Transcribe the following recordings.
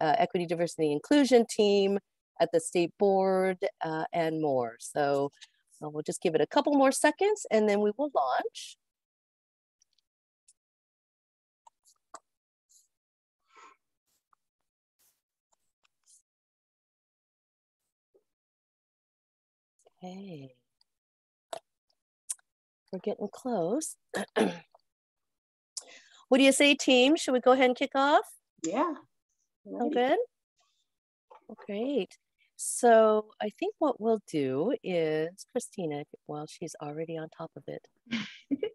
uh, equity, diversity, inclusion team at the state board uh, and more. So uh, we'll just give it a couple more seconds and then we will launch. Okay. We're getting close. what do you say, team? Should we go ahead and kick off? Yeah. All good? Great. So I think what we'll do is Christina, well, she's already on top of it.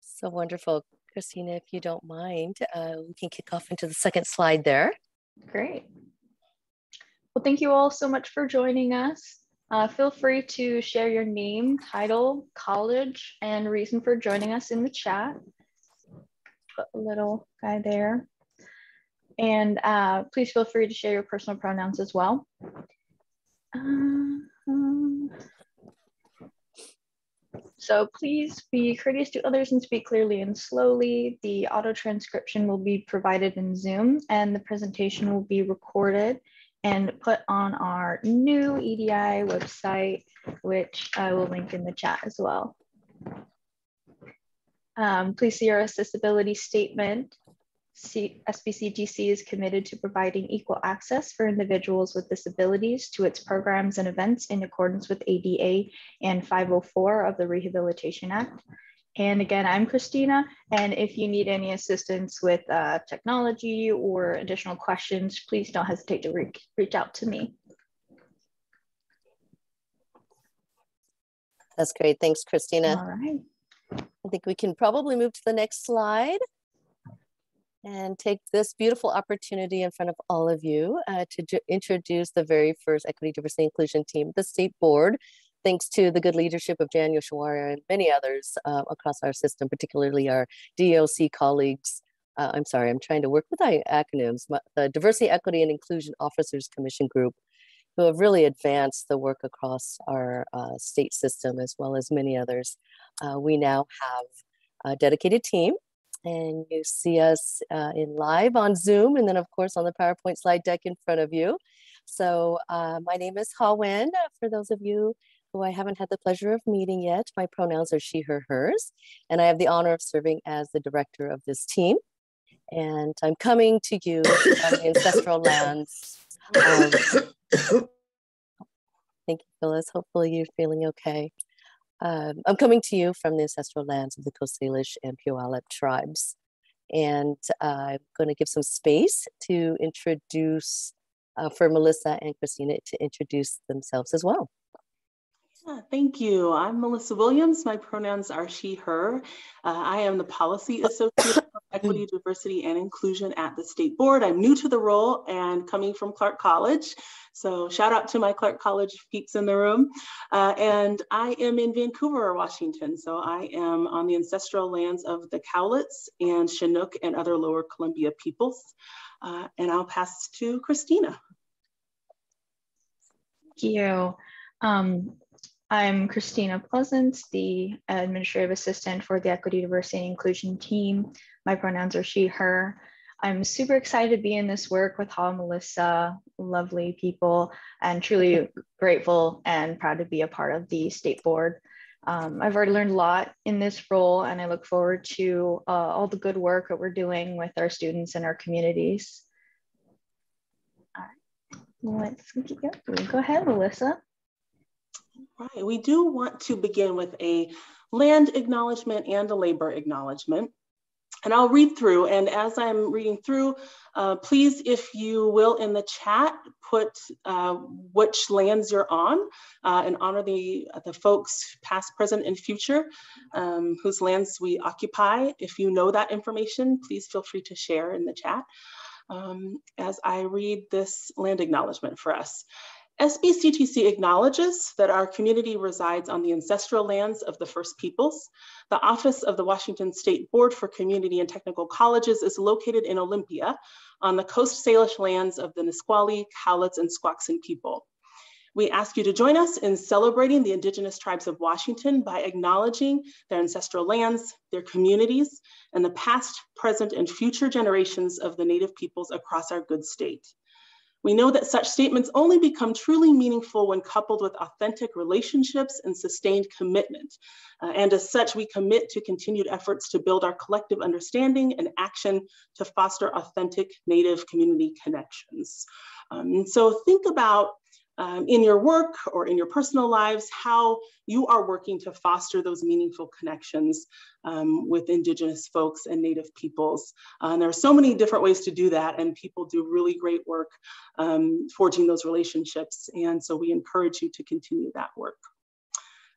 so wonderful. Christina, if you don't mind, uh, we can kick off into the second slide there. Great. Well, thank you all so much for joining us. Uh, feel free to share your name, title, college, and reason for joining us in the chat. Put a little guy there. And uh, please feel free to share your personal pronouns as well. Um, so please be courteous to others and speak clearly and slowly. The auto transcription will be provided in Zoom and the presentation will be recorded and put on our new EDI website, which I will link in the chat as well. Um, please see our accessibility statement. C SBCTC is committed to providing equal access for individuals with disabilities to its programs and events in accordance with ADA and 504 of the Rehabilitation Act. And again, I'm Christina. And if you need any assistance with uh, technology or additional questions, please don't hesitate to re reach out to me. That's great. Thanks, Christina. All right. I think we can probably move to the next slide and take this beautiful opportunity in front of all of you uh, to introduce the very first Equity, Diversity, Inclusion team, the State Board, thanks to the good leadership of Daniel Shawara and many others uh, across our system, particularly our DOC colleagues. Uh, I'm sorry, I'm trying to work with acronyms, the Diversity, Equity, and Inclusion Officers Commission Group, who have really advanced the work across our uh, state system as well as many others. Uh, we now have a dedicated team and you see us uh, in live on Zoom and then of course on the PowerPoint slide deck in front of you. So uh, my name is Ha Wen, for those of you who I haven't had the pleasure of meeting yet. My pronouns are she, her, hers, and I have the honor of serving as the director of this team. And I'm coming to you from the ancestral lands. Of, thank you, Phyllis. Hopefully you're feeling okay. Um, I'm coming to you from the ancestral lands of the Coast Salish and Puyallup tribes. And I'm going to give some space to introduce, uh, for Melissa and Christina to introduce themselves as well. Yeah, thank you. I'm Melissa Williams. My pronouns are she, her. Uh, I am the Policy Associate Equity, Diversity, and Inclusion at the State Board. I'm new to the role and coming from Clark College. So shout out to my Clark College peeps in the room. Uh, and I am in Vancouver, Washington. So I am on the ancestral lands of the Cowlitz and Chinook and other Lower Columbia peoples. Uh, and I'll pass to Christina. Thank you. Um, I'm Christina Pleasance, the administrative assistant for the Equity, Diversity, and Inclusion team. My pronouns are she, her. I'm super excited to be in this work with Ha Melissa, lovely people, and truly grateful and proud to be a part of the state board. Um, I've already learned a lot in this role, and I look forward to uh, all the good work that we're doing with our students and our communities. All right, let's keep going. Go ahead, Melissa. Right, we do want to begin with a land acknowledgement and a labor acknowledgement. And I'll read through, and as I'm reading through, uh, please, if you will, in the chat, put uh, which lands you're on uh, and honor the, the folks past, present, and future um, whose lands we occupy. If you know that information, please feel free to share in the chat um, as I read this land acknowledgement for us. SBCTC acknowledges that our community resides on the ancestral lands of the First Peoples. The office of the Washington State Board for Community and Technical Colleges is located in Olympia on the Coast Salish lands of the Nisqually, Cowlitz, and Squaxin people. We ask you to join us in celebrating the Indigenous tribes of Washington by acknowledging their ancestral lands, their communities, and the past, present, and future generations of the Native peoples across our good state. We know that such statements only become truly meaningful when coupled with authentic relationships and sustained commitment. Uh, and as such, we commit to continued efforts to build our collective understanding and action to foster authentic Native community connections. Um, so think about um, in your work or in your personal lives, how you are working to foster those meaningful connections um, with Indigenous folks and Native peoples. Uh, and there are so many different ways to do that, and people do really great work um, forging those relationships. And so we encourage you to continue that work.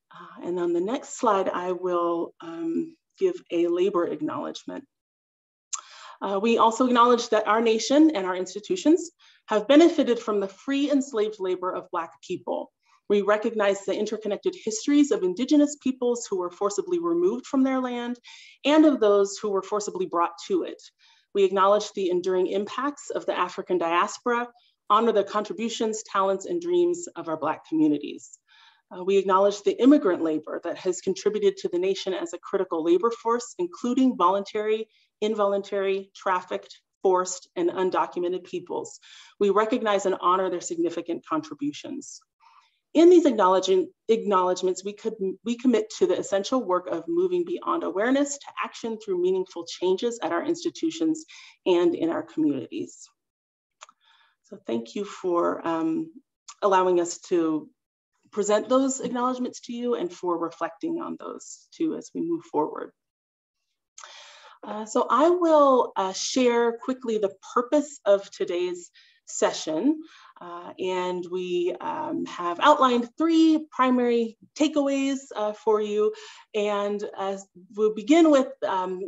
Uh, and on the next slide, I will um, give a labor acknowledgement. Uh, we also acknowledge that our nation and our institutions have benefited from the free enslaved labor of Black people. We recognize the interconnected histories of Indigenous peoples who were forcibly removed from their land and of those who were forcibly brought to it. We acknowledge the enduring impacts of the African diaspora, honor the contributions, talents, and dreams of our Black communities. Uh, we acknowledge the immigrant labor that has contributed to the nation as a critical labor force, including voluntary, involuntary, trafficked, forced, and undocumented peoples. We recognize and honor their significant contributions. In these acknowledgements, we, could, we commit to the essential work of moving beyond awareness to action through meaningful changes at our institutions and in our communities. So thank you for um, allowing us to present those acknowledgements to you and for reflecting on those too as we move forward. Uh, so I will uh, share quickly the purpose of today's session. Uh, and we um, have outlined three primary takeaways uh, for you. And we'll begin with um,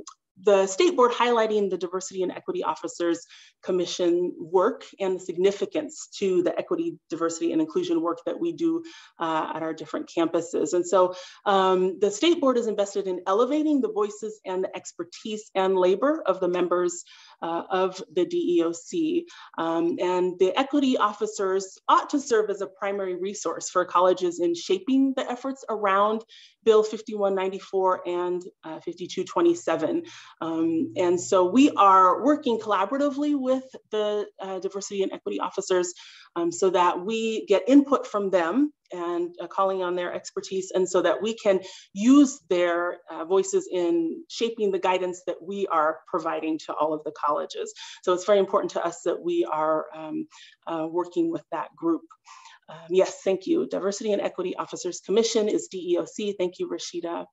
the state board highlighting the diversity and equity officers commission work and the significance to the equity diversity and inclusion work that we do uh, at our different campuses and so um, the state board is invested in elevating the voices and the expertise and labor of the members uh, of the DEOC. Um, and the equity officers ought to serve as a primary resource for colleges in shaping the efforts around Bill 5194 and uh, 5227. Um, and so we are working collaboratively with the uh, diversity and equity officers um, so that we get input from them and uh, calling on their expertise and so that we can use their uh, voices in shaping the guidance that we are providing to all of the colleges. So it's very important to us that we are um, uh, working with that group. Um, yes, thank you. Diversity and Equity Officers Commission is DEOC. Thank you, Rashida.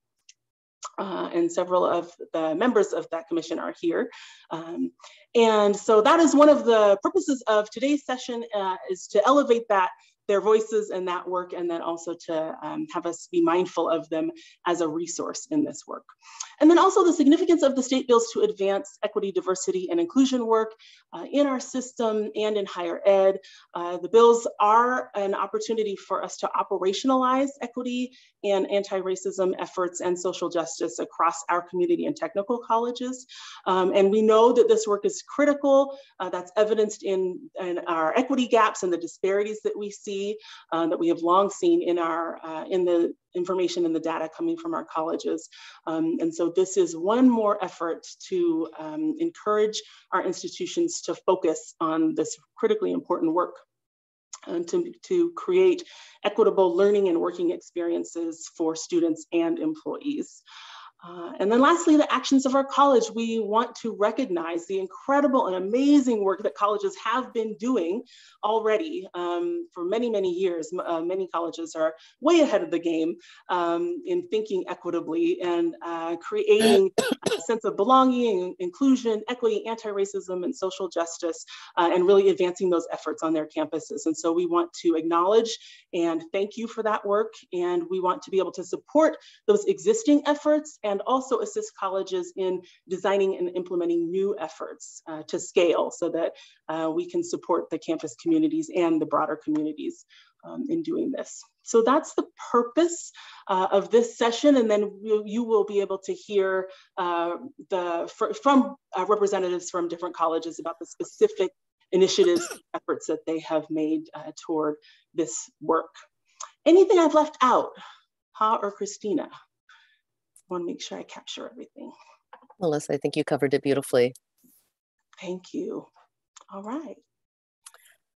Uh, and several of the members of that commission are here. Um, and so that is one of the purposes of today's session uh, is to elevate that their voices in that work and then also to um, have us be mindful of them as a resource in this work. And then also the significance of the state bills to advance equity, diversity, and inclusion work uh, in our system and in higher ed. Uh, the bills are an opportunity for us to operationalize equity and anti-racism efforts and social justice across our community and technical colleges. Um, and we know that this work is critical. Uh, that's evidenced in, in, our equity gaps and the disparities that we see, uh, that we have long seen in, our, uh, in the information and the data coming from our colleges. Um, and so this is one more effort to um, encourage our institutions to focus on this critically important work and to, to create equitable learning and working experiences for students and employees. Uh, and then lastly, the actions of our college. We want to recognize the incredible and amazing work that colleges have been doing already um, for many, many years. Uh, many colleges are way ahead of the game um, in thinking equitably and uh, creating a sense of belonging, inclusion, equity, anti-racism, and social justice, uh, and really advancing those efforts on their campuses. And so we want to acknowledge and thank you for that work. And we want to be able to support those existing efforts and also assist colleges in designing and implementing new efforts uh, to scale so that uh, we can support the campus communities and the broader communities um, in doing this. So that's the purpose uh, of this session. And then you, will be able to hear uh, the, from uh, representatives from different colleges about the specific initiatives, efforts that they have made uh, toward this work. Anything I've left out, Ha or Christina? I wanna make sure I capture everything. Melissa, I think you covered it beautifully. Thank you. All right.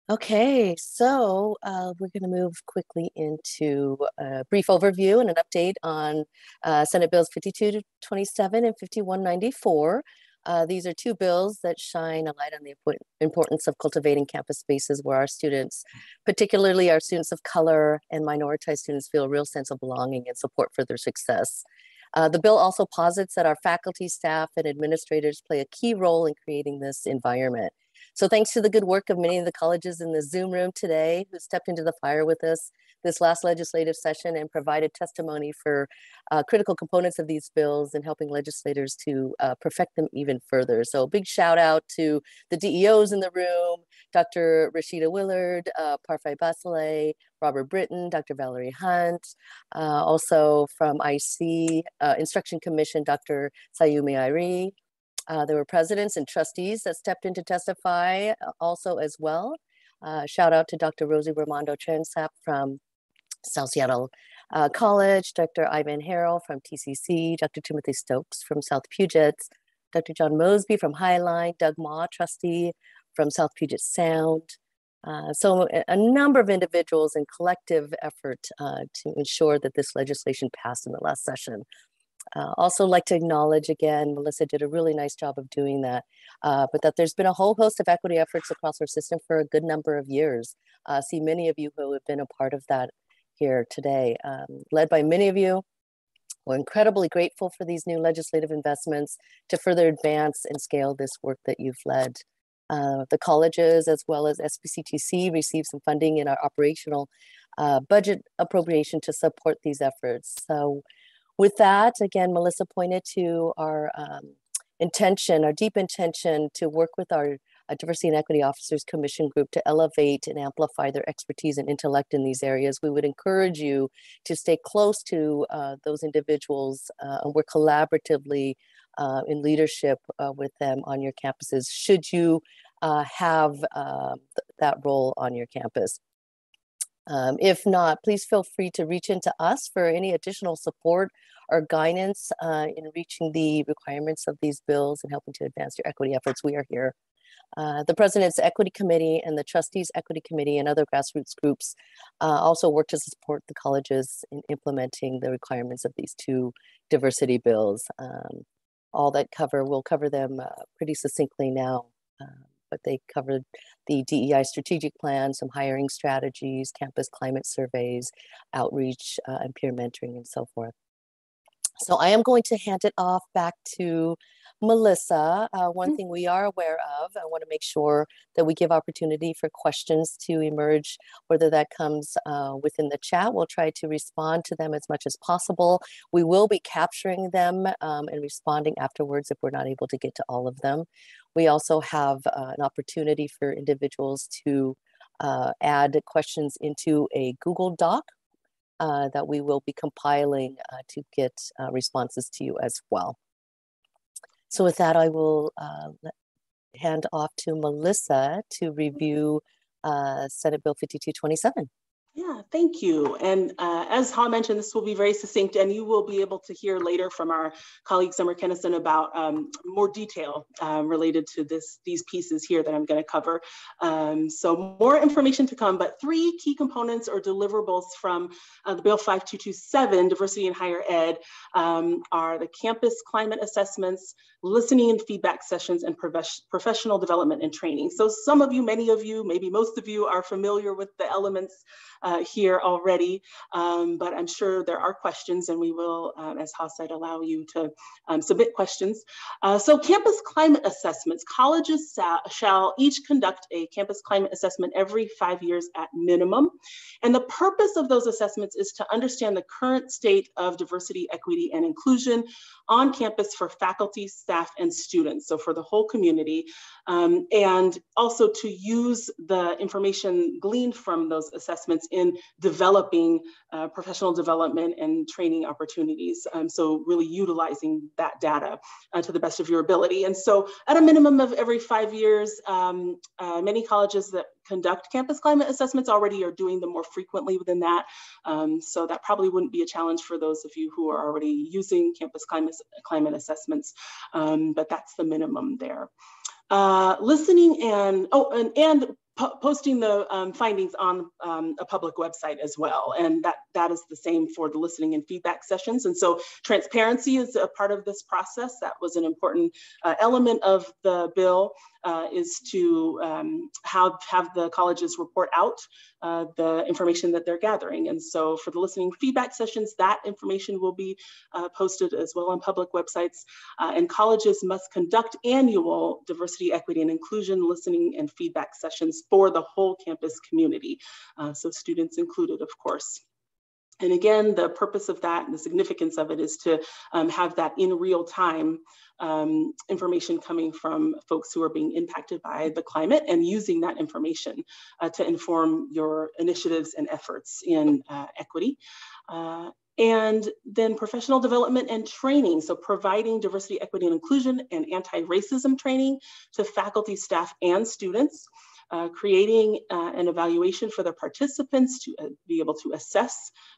Okay, so uh, we're going to move quickly into a brief overview and an update on uh, Senate Bills 5227 and 5194. Uh, these are two bills that shine a light on the importance of cultivating campus spaces where our students, particularly our students of color and minoritized students, feel a real sense of belonging and support for their success. Uh, the bill also posits that our faculty, staff, and administrators play a key role in creating this environment. So thanks to the good work of many of the colleges in the Zoom room today who stepped into the fire with us this last legislative session and provided testimony for uh, critical components of these bills and helping legislators to uh, perfect them even further. So big shout out to the DEOs in the room, Dr. Rashida Willard, uh, Parfait Basile, Robert Britton, Dr. Valerie Hunt, uh, also from IC uh, Instruction Commission, Dr. Sayumi Iri, uh, there were presidents and trustees that stepped in to testify also as well. Uh, shout out to Dr. Rosie Rimando-Chareunsap from South Seattle uh, College, Dr. Ivan Harrell from TCC, Dr. Timothy Stokes from South Puget, Dr. John Mosby from Highline, Doug Mah, trustee from South Puget Sound. Uh, so a, number of individuals and collective effort uh, to ensure that this legislation passed in the last session. Uh, also like to acknowledge again, Melissa did a really nice job of doing that, uh, but that there's been a whole host of equity efforts across our system for a good number of years. Uh, see many of you who have been a part of that here today, um, led by many of you. We're incredibly grateful for these new legislative investments to further advance and scale this work that you've led. Uh, the colleges as well as SBCTC received some funding in our operational uh, budget appropriation to support these efforts. So with that, again, Melissa pointed to our um, intention, our deep intention to work with our uh, Diversity and Equity Officers Commission group to elevate and amplify their expertise and intellect in these areas. We would encourage you to stay close to uh, those individuals uh, and work collaboratively uh, in leadership uh, with them on your campuses should you have th that role on your campus. Um, if not, please feel free to reach into us for any additional support or guidance uh, in reaching the requirements of these bills and helping to advance your equity efforts. We are here. Uh, the President's Equity Committee and the Trustees Equity Committee and other grassroots groups uh, also work to support the colleges in implementing the requirements of these two diversity bills. Um, all that cover, we'll cover them uh, pretty succinctly now. Um, but they covered the DEI strategic plan, some hiring strategies, campus climate surveys, outreach, uh, and peer mentoring, and so forth. So I am going to hand it off back to Melissa. Uh, one mm-hmm. thing we are aware of, I want to make sure that we give opportunity for questions to emerge, whether that comes uh, within the chat. We'll try to respond to them as much as possible. We will be capturing them um, and responding afterwards if we're not able to get to all of them. We also have uh, an opportunity for individuals to uh, add questions into a Google Doc uh, that we will be compiling uh, to get responses to you as well. So with that, I will uh, hand off to Melissa to review Senate Bill 5227. Yeah, thank you. And uh, as Ha mentioned, this will be very succinct and you will be able to hear later from our colleague Summer Kenesson about um, more detail um, related to this, these pieces here that I'm gonna cover. Um, so more information to come, but three key components or deliverables from uh, the Bill 5227, Diversity in Higher Ed, um, are the campus climate assessments, listening and feedback sessions, and professional development and training. So some of you, many of you, maybe most of you are familiar with the elements uh, here already, um, but I'm sure there are questions and we will, um, as Ha said, allow you to um, submit questions. Uh, so campus climate assessments, colleges shall each conduct a campus climate assessment every five years at minimum. And the purpose of those assessments is to understand the current state of diversity, equity, and inclusion on campus for faculty, staff, and students, so for the whole community, um, and also to use the information gleaned from those assessments in developing uh, professional development and training opportunities. Um, so really utilizing that data uh, to the best of your ability. And so at a minimum of every five years, um, uh, many colleges that conduct campus climate assessments already are doing them more frequently within that. Um, so that probably wouldn't be a challenge for those of you who are already using campus climate, climate assessments, um, but that's the minimum there. Uh, listening and, oh, and, and po posting the um, findings on um, a public website as well. And that, that is the same for the listening and feedback sessions. And so transparency is a part of this process. That was an important uh, element of the bill uh, is to um, have, have the colleges report out uh, the information that they're gathering. And so for the listening feedback sessions, that information will be uh, posted as well on public websites. Uh, and colleges must conduct annual diversity, equity, and inclusion listening and feedback sessions for the whole campus community. Uh, so students included, of course. And again, the purpose of that and the significance of it is to um, have that in real time um, information coming from folks who are being impacted by the climate and using that information uh, to inform your initiatives and efforts in uh, equity. Uh, and then professional development and training. So providing diversity, equity, and inclusion and anti-racism training to faculty, staff, and students uh, creating uh, an evaluation for the participants to uh, be able to assess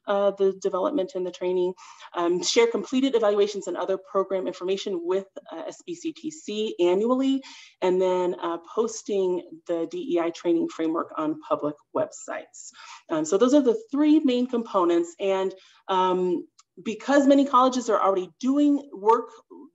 uh, the development and the training, um, share completed evaluations and other program information with uh, SBCTC annually, and then uh, posting the DEI training framework on public websites. Um, so those are the three main components. And um, because many colleges are already doing work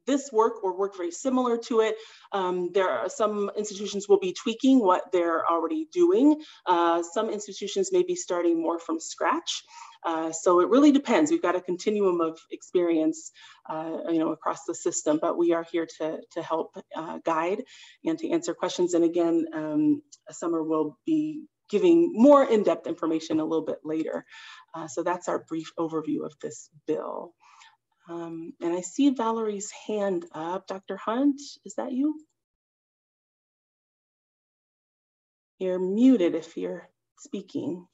this work or work very similar to it. Um, there are some institutions will be tweaking what they're already doing. Uh, some institutions may be starting more from scratch. Uh, so it really depends. We've got a continuum of experience, uh, you know, across the system, but we are here to, to help uh, guide and to answer questions. And again, um, Summer will be giving more in-depth information a little bit later. Uh, so that's our brief overview of this bill. Um, and I see Valerie's hand up. Dr. Hunt, is that you? You're muted if you're speaking.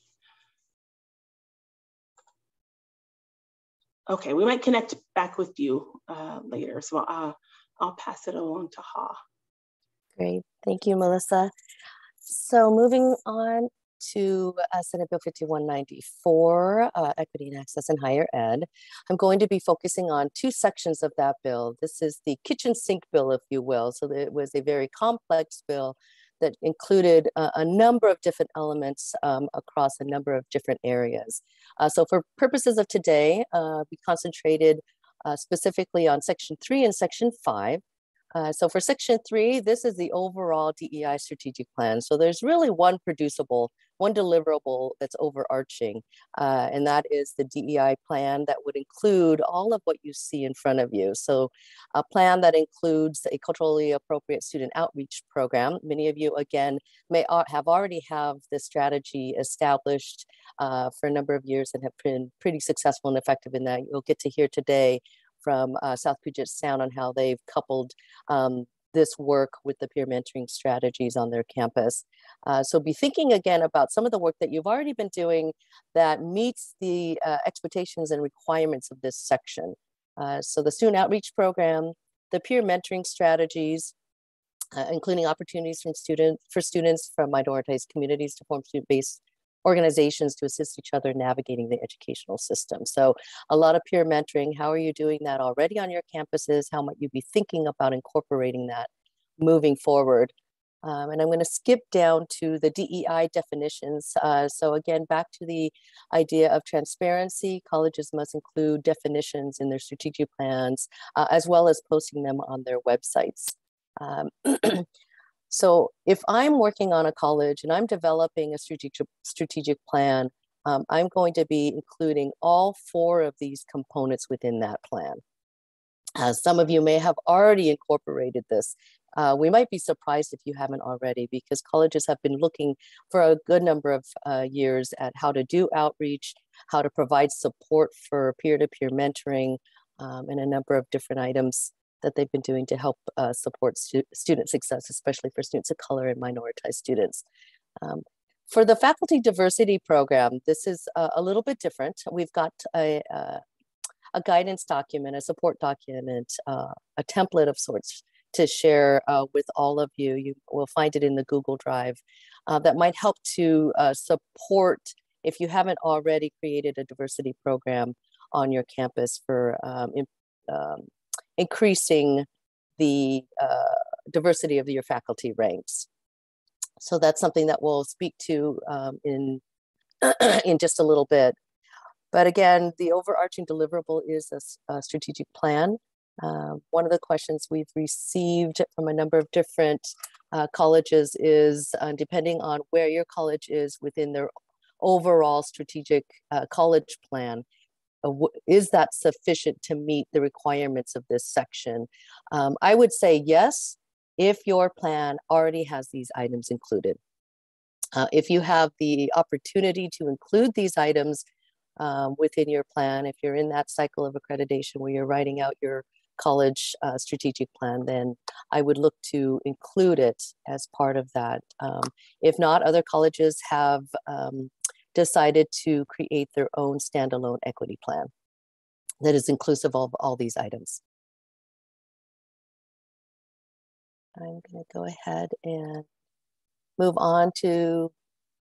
Okay, we might connect back with you uh, later. So uh, I'll pass it along to Ha. Great, thank you, Melissa. So moving on to uh, Senate Bill 5194, uh, Equity and Access in Higher Ed. I'm going to be focusing on two sections of that bill. This is the kitchen sink bill, if you will. So it was a very complex bill that included uh, a number of different elements um, across a number of different areas. Uh, so for purposes of today, uh, we concentrated uh, specifically on section three and section five, uh, so for section three, this is the overall DEI strategic plan. So there's really one producible, one deliverable that's overarching, uh, and that is the DEI plan that would include all of what you see in front of you. So a plan that includes a culturally appropriate student outreach program. Many of you, again, may have already have this strategy established uh, for a number of years and have been pretty successful and effective in that. You'll get to hear today from uh, South Puget Sound on how they've coupled um, this work with the peer mentoring strategies on their campus. Uh, so be thinking again about some of the work that you've already been doing that meets the uh, expectations and requirements of this section. Uh, so the student outreach program, the peer mentoring strategies, uh, including opportunities from student, for students from minoritized communities to form student-based organizations to assist each other navigating the educational system. So a lot of peer mentoring. How are you doing that already on your campuses? How might you be thinking about incorporating that moving forward? Um, and I'm going to skip down to the DEI definitions. Uh, so again, back to the idea of transparency, colleges must include definitions in their strategic plans, uh, as well as posting them on their websites. Um, So if I'm working on a college and I'm developing a strategic, strategic plan, um, I'm going to be including all four of these components within that plan. Uh, some of you may have already incorporated this. Uh, we might be surprised if you haven't already because colleges have been looking for a good number of uh, years at how to do outreach, how to provide support for peer-to-peer mentoring, um, and a number of different items that they've been doing to help uh, support stu student success, especially for students of color and minoritized students. Um, for the faculty diversity program, this is a, a little bit different. We've got a, a, a guidance document, a support document, uh, a template of sorts to share uh, with all of you. You will find it in the Google Drive uh, that might help to uh, support if you haven't already created a diversity program on your campus for um, um, increasing the uh, diversity of your faculty ranks. So that's something that we'll speak to um, in, in just a little bit. But again, the overarching deliverable is a, a strategic plan. Uh, one of the questions we've received from a number of different uh, colleges is uh, depending on where your college is within their overall strategic uh, college plan, is that sufficient to meet the requirements of this section? Um, I would say yes, if your plan already has these items included. Uh, if you have the opportunity to include these items um, within your plan, if you're in that cycle of accreditation where you're writing out your college uh, strategic plan, then I would look to include it as part of that. Um, if not, other colleges have um, decided to create their own standalone equity plan that is inclusive of all these items. I'm going to go ahead and move on to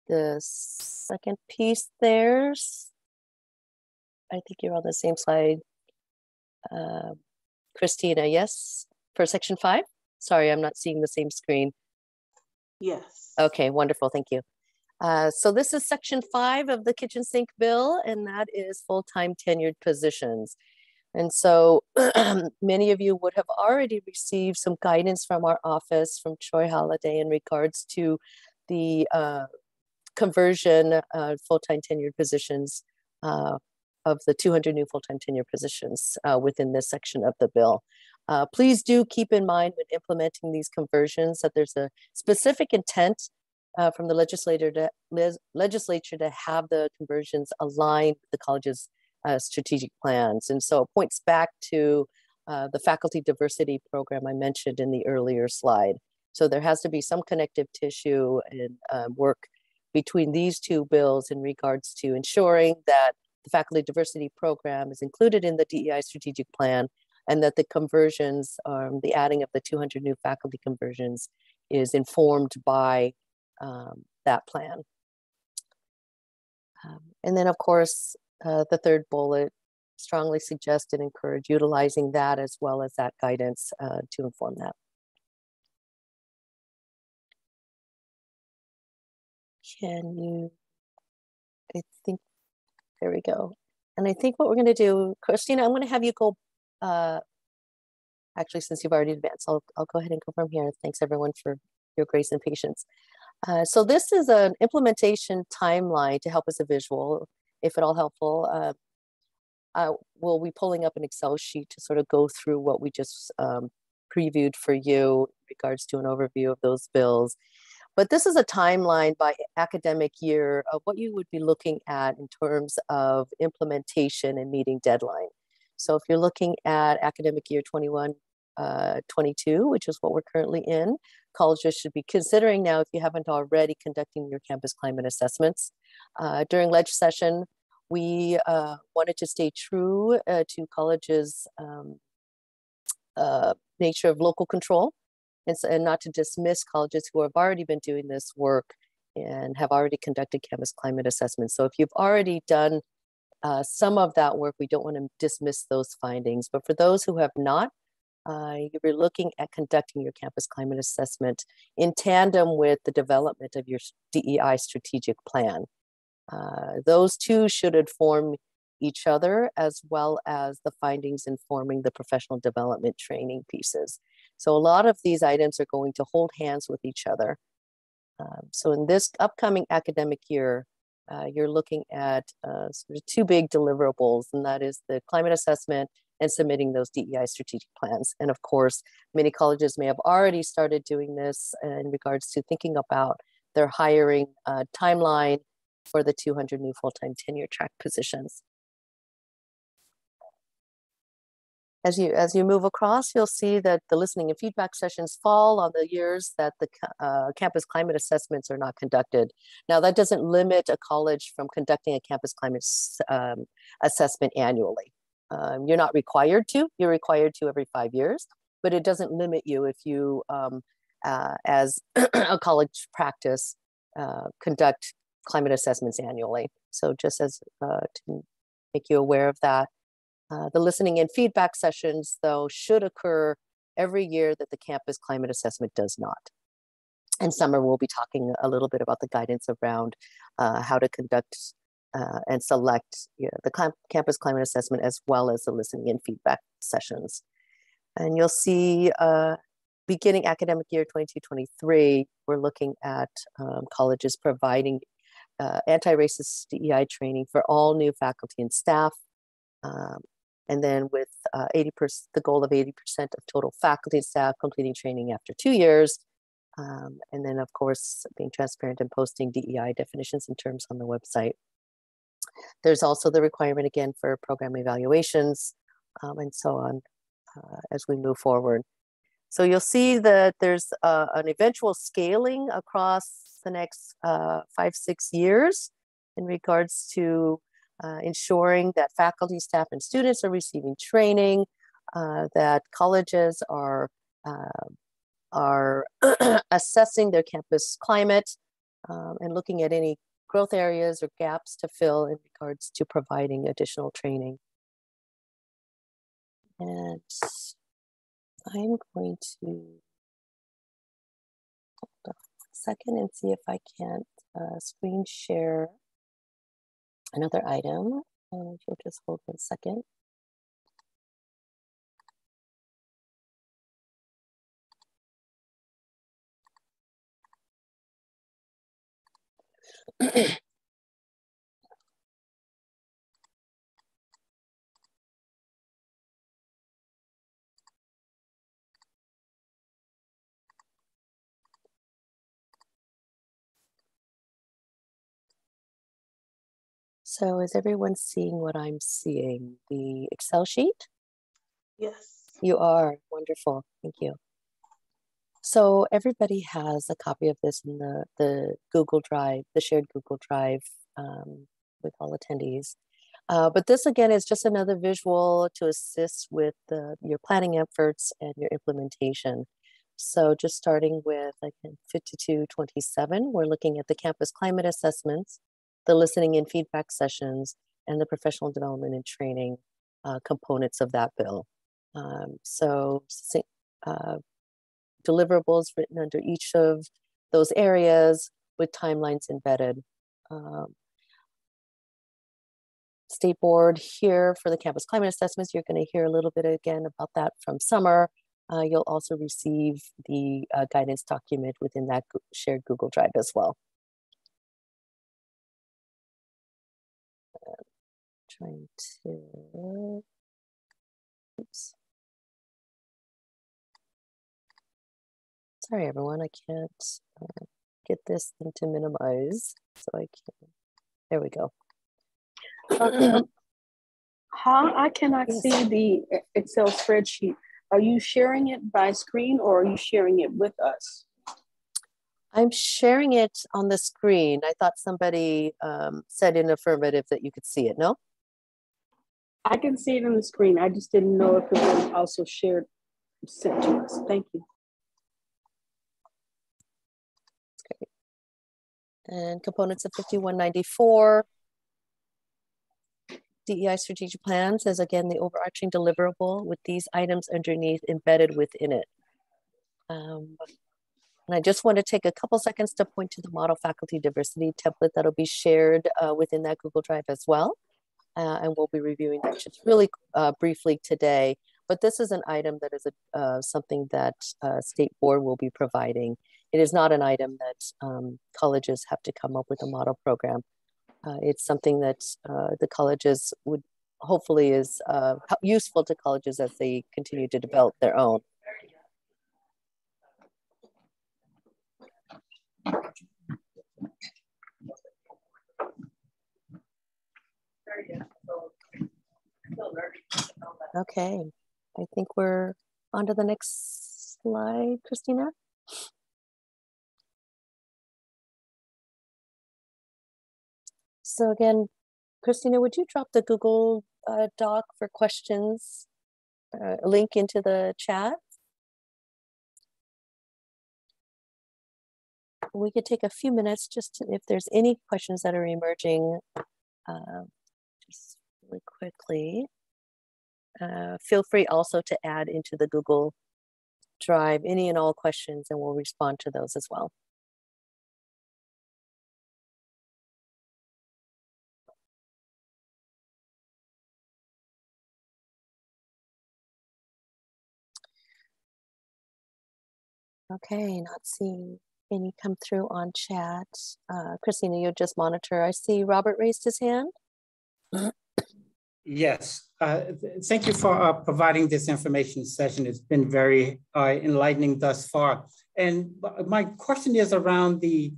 the second piece There's, I think you're on the same slide. Uh, Christina, yes, for section five? Sorry, I'm not seeing the same screen. Yes. Okay, wonderful, thank you. Uh, so this is section five of the kitchen sink bill, and that is full-time tenured positions. And so many of you would have already received some guidance from our office, from Troy Holiday in regards to the uh, conversion of full-time tenured positions uh, of the 200 new full-time tenure positions uh, within this section of the bill. Uh, please do keep in mind when implementing these conversions that there's a specific intent uh, from the legislator to, legislature to have the conversions aligned with the college's uh, strategic plans. And so it points back to uh, the faculty diversity program I mentioned in the earlier slide. So there has to be some connective tissue and um, work between these two bills in regards to ensuring that the faculty diversity program is included in the DEI strategic plan and that the conversions, um, the adding of the 200 new faculty conversions is informed by um, that plan. Um, and then of course, uh, the third bullet, strongly suggest and encourage utilizing that as well as that guidance uh, to inform that. Can you, I think there we go. And I think what we're going to do, Christina, I'm going to have you go. Uh, actually, since you've already advanced, I'll, I'll go ahead and go from here. Thanks everyone for your grace and patience. Uh, so this is an implementation timeline to help us a visual, if at all helpful. Uh, uh, we'll be pulling up an Excel sheet to sort of go through what we just um, previewed for you in regards to an overview of those bills. But this is a timeline by academic year of what you would be looking at in terms of implementation and meeting deadline. So if you're looking at academic year 21, uh, 22, which is what we're currently in, colleges should be considering now if you haven't already conducting your campus climate assessments. Uh, during ledge session, we uh, wanted to stay true uh, to colleges' um, uh, nature of local control and, so, and not to dismiss colleges who have already been doing this work and have already conducted campus climate assessments. So if you've already done uh, some of that work, we don't want to dismiss those findings. But for those who have not, uh, you're looking at conducting your campus climate assessment in tandem with the development of your DEI strategic plan. Uh, those two should inform each other as well as the findings informing the professional development training pieces. So a lot of these items are going to hold hands with each other. Um, so in this upcoming academic year, uh, you're looking at uh, sort of two big deliverables, and that is the climate assessment and submitting those DEI strategic plans. And of course, many colleges may have already started doing this in regards to thinking about their hiring uh, timeline for the 200 new full-time tenure track positions. as you as you move across, you'll see that the listening and feedback sessions fall on the years that the uh, campus climate assessments are not conducted. Now, that doesn't limit a college from conducting a campus climate um, assessment annually. Um, you're not required to. You're required to every five years, but it doesn't limit you if you, um, uh, as a college practice, uh, conduct climate assessments annually. So just as uh, to make you aware of that. Uh, the listening and feedback sessions, though, should occur every year that the campus climate assessment does not. And summer, we'll be talking a little bit about the guidance around uh, how to conduct uh, and select you know, the campus climate assessment as well as the listening and feedback sessions. And you'll see uh, beginning academic year 22-23, we're looking at um, colleges providing uh, anti-racist DEI training for all new faculty and staff. Um, and then with 80%, uh, the goal of 80% of total faculty and staff completing training after two years. Um, and then of course, being transparent and posting DEI definitions and terms on the website. There's also the requirement again for program evaluations um, and so on uh, as we move forward. So you'll see that there's uh, an eventual scaling across the next uh, five, six years in regards to uh, ensuring that faculty, staff, and students are receiving training, uh, that colleges are, uh, are assessing their campus climate um, and looking at any growth areas or gaps to fill in regards to providing additional training. And I'm going to hold on a second and see if I can't uh, screen share another item. And if you'll just hold one second. So is everyone seeing what I'm seeing? The Excel sheet? Yes. You are, wonderful, thank you. So everybody has a copy of this in the, the Google Drive, the shared Google Drive um, with all attendees. Uh, but this again is just another visual to assist with the, your planning efforts and your implementation. So just starting with like 5227, we're looking at the campus climate assessments the listening and feedback sessions, and the professional development and training uh, components of that bill. Um, so uh, deliverables written under each of those areas with timelines embedded. Um, State Board here for the campus climate assessments, you're gonna hear a little bit again about that from summer. Uh, you'll also receive the uh, guidance document within that shared Google Drive as well. trying to, Sorry, everyone, I can't uh, get this thing to minimize, so I can, there we go. Uh, Ha I cannot see the Excel spreadsheet. Are you sharing it by screen or are you sharing it with us? I'm sharing it on the screen. I thought somebody um, said in affirmative that you could see it, no? I can see it on the screen. I just didn't know if it was also shared, sent to us. Thank you. And components of 5194. DEI strategic plans is again the overarching deliverable with these items underneath embedded within it. Um, and I just want to take a couple seconds to point to the model faculty diversity template that'll be shared uh, within that Google Drive as well uh, and we'll be reviewing that just really uh, briefly today. But this is an item that is a, uh, something that uh, State Board will be providing. It is not an item that um, colleges have to come up with a model program. Uh, it's something that uh, the colleges would hopefully is useful to colleges as they continue to develop their own. Okay. I think we're on to the next slide, Christina. So again, Christina, would you drop the Google uh, Doc for questions, uh, link into the chat? We could take a few minutes just to, if there's any questions that are emerging, uh, just really quickly. Uh, feel free also to add into the Google Drive any and all questions and we'll respond to those as well. Okay, not seeing any come through on chat. Uh, Christina, you just monitor. I see Robert raised his hand. Yes, uh, thank you for uh, providing this information session. It's been very uh, enlightening thus far. And my question is around the,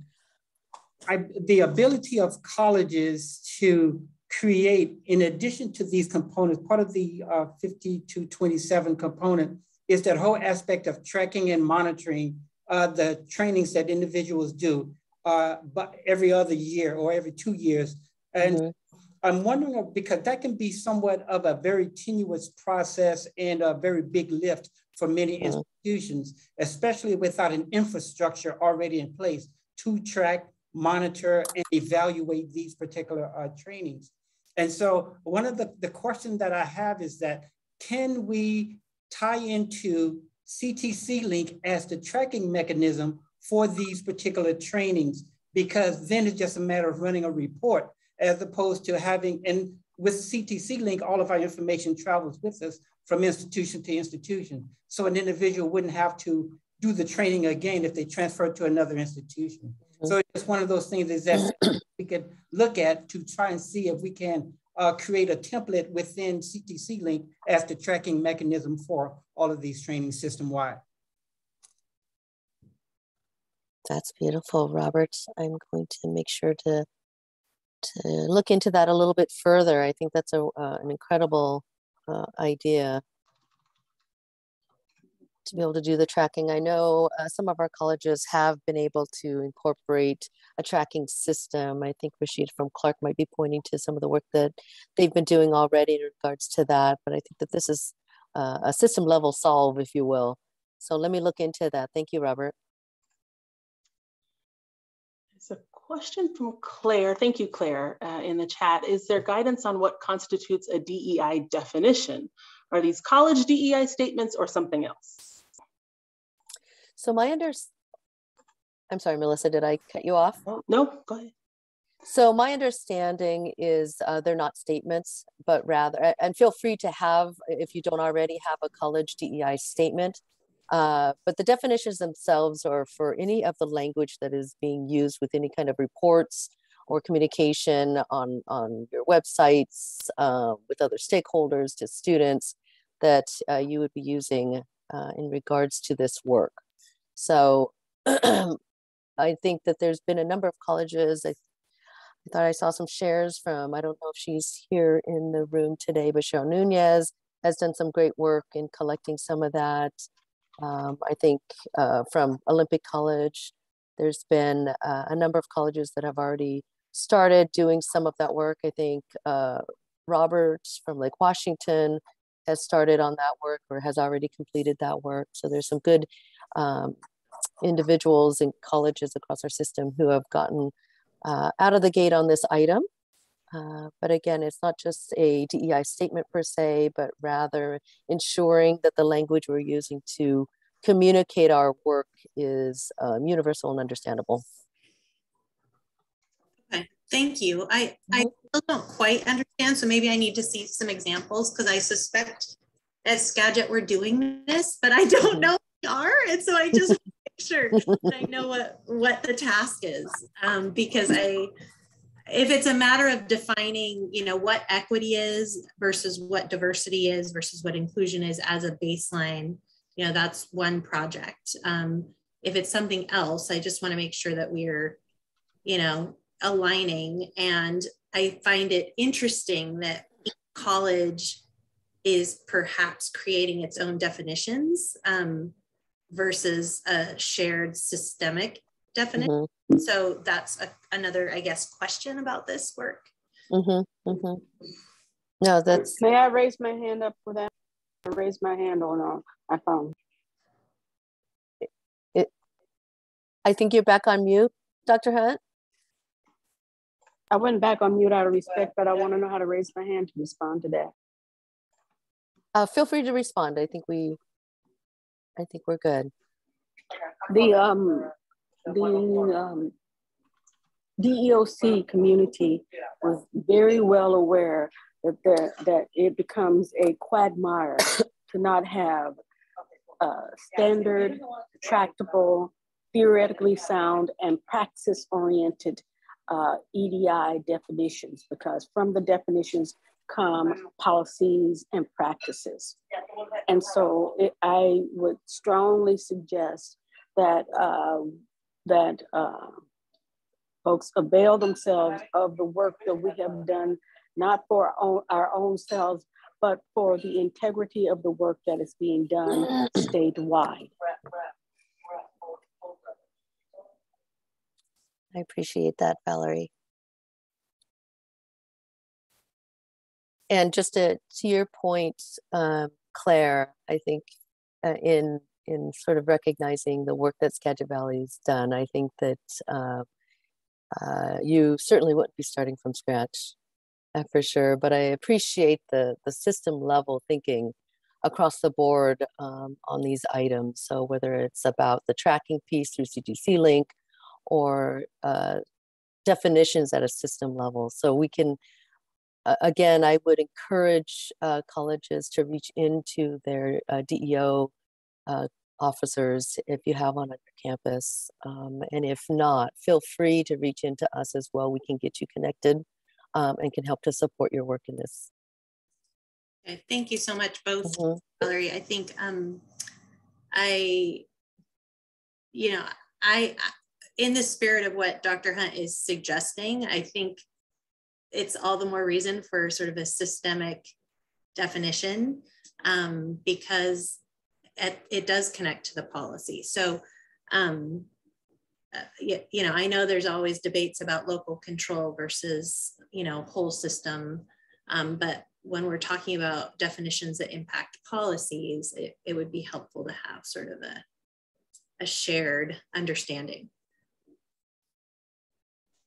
I, the ability of colleges to create, in addition to these components, part of the uh, 5227 component is that whole aspect of tracking and monitoring uh, the trainings that individuals do uh, but every other year or every two years. And mm-hmm. I'm wondering because that can be somewhat of a very tenuous process and a very big lift for many mm-hmm. institutions, especially without an infrastructure already in place to track, monitor, and evaluate these particular uh, trainings. And so one of the, the questions that I have is that can we tie into CTC link as the tracking mechanism for these particular trainings? Because then it's just a matter of running a report as opposed to having, and with CTC link, all of our information travels with us from institution to institution. So an individual wouldn't have to do the training again if they transfer to another institution. So it's one of those things that we could look at to try and see if we can uh, create a template within CTC Link as the tracking mechanism for all of these training system wide. That's beautiful, Robert. I'm going to make sure to to look into that a little bit further. I think that's a, uh, an incredible uh, idea to be able to do the tracking. I know uh, some of our colleges have been able to incorporate a tracking system. I think Rashid from Clark might be pointing to some of the work that they've been doing already in regards to that. But I think that this is uh, a system level solve, if you will. So let me look into that. Thank you, Robert It's a question from Claire. Thank you, Claire, uh, in the chat. Is there guidance on what constitutes a DEI definition? Are these college DEI statements or something else? So my under, I'm sorry, Melissa, did I cut you off? Oh, no, go ahead. So my understanding is uh, they're not statements, but rather, and feel free to have, if you don't already have a college DEI statement, uh, but the definitions themselves are for any of the language that is being used with any kind of reports or communication on, on your websites uh, with other stakeholders to students that uh, you would be using uh, in regards to this work. So I think that there's been a number of colleges. I, I thought I saw some shares from, I don't know if she's here in the room today, but Cheryl Nunez has done some great work in collecting some of that. Um, I think uh, from Olympic College, there's been uh, a number of colleges that have already started doing some of that work. I think uh, Roberts from Lake Washington has started on that work or has already completed that work. So there's some good um, individuals and colleges across our system who have gotten uh, out of the gate on this item. Uh, but again, it's not just a DEI statement per se, but rather ensuring that the language we're using to communicate our work is um, universal and understandable. Thank you. I, I mm-hmm. still don't quite understand, so maybe I need to see some examples because I suspect at Skagit we're doing this, but I don't mm-hmm. know we are. And so I just want to make sure I know what, what the task is um, because I, if it's a matter of defining you know what equity is versus what diversity is versus what inclusion is as a baseline you know that's one project um, if it's something else i just want to make sure that we're you know aligning and i find it interesting that college is perhaps creating its own definitions um, versus a shared systemic definition. Mm-hmm. So that's a, another, I guess, question about this work. Mm-hmm. Mm-hmm. No, that's. May I raise my hand up for that? I raise my hand on uh, my phone. It, I think you're back on mute, Dr. Hunt. I went back on mute out of respect, but I want to know how to raise my hand to respond to that. Uh, feel free to respond. I think we, I think we're good. The um, the um, DEOC community was very well aware that there, that it becomes a quagmire to not have uh, standard, tractable, theoretically sound, and praxis-oriented uh, EDI definitions because from the definitions come policies and practices. And so it, I would strongly suggest that, uh, that uh, folks avail themselves of the work that we have done, not for our own, our own selves, but for the integrity of the work that is being done statewide. I appreciate that, Valerie. And just to, to your point, um, Claire, I think uh, in in sort of recognizing the work that Skagit Valley's done, I think that uh, uh, you certainly wouldn't be starting from scratch uh, for sure. But I appreciate the the system level thinking across the board um, on these items. So whether it's about the tracking piece through CTC Link or uh, definitions at a system level. So we can, uh, again, I would encourage uh, colleges to reach into their uh, DEO uh, officers if you have one on your campus. Um, and if not, feel free to reach into us as well. We can get you connected um, and can help to support your work in this. Okay, thank you so much, both, mm -hmm. Valerie. I think um, I, you know, I, in the spirit of what Dr. Hunt is suggesting, I think it's all the more reason for sort of a systemic definition um, because it, it, does connect to the policy. So, um, uh, you, you know, I know there's always debates about local control versus, you know, whole system, um, but when we're talking about definitions that impact policies, it, it would be helpful to have sort of a, a shared understanding.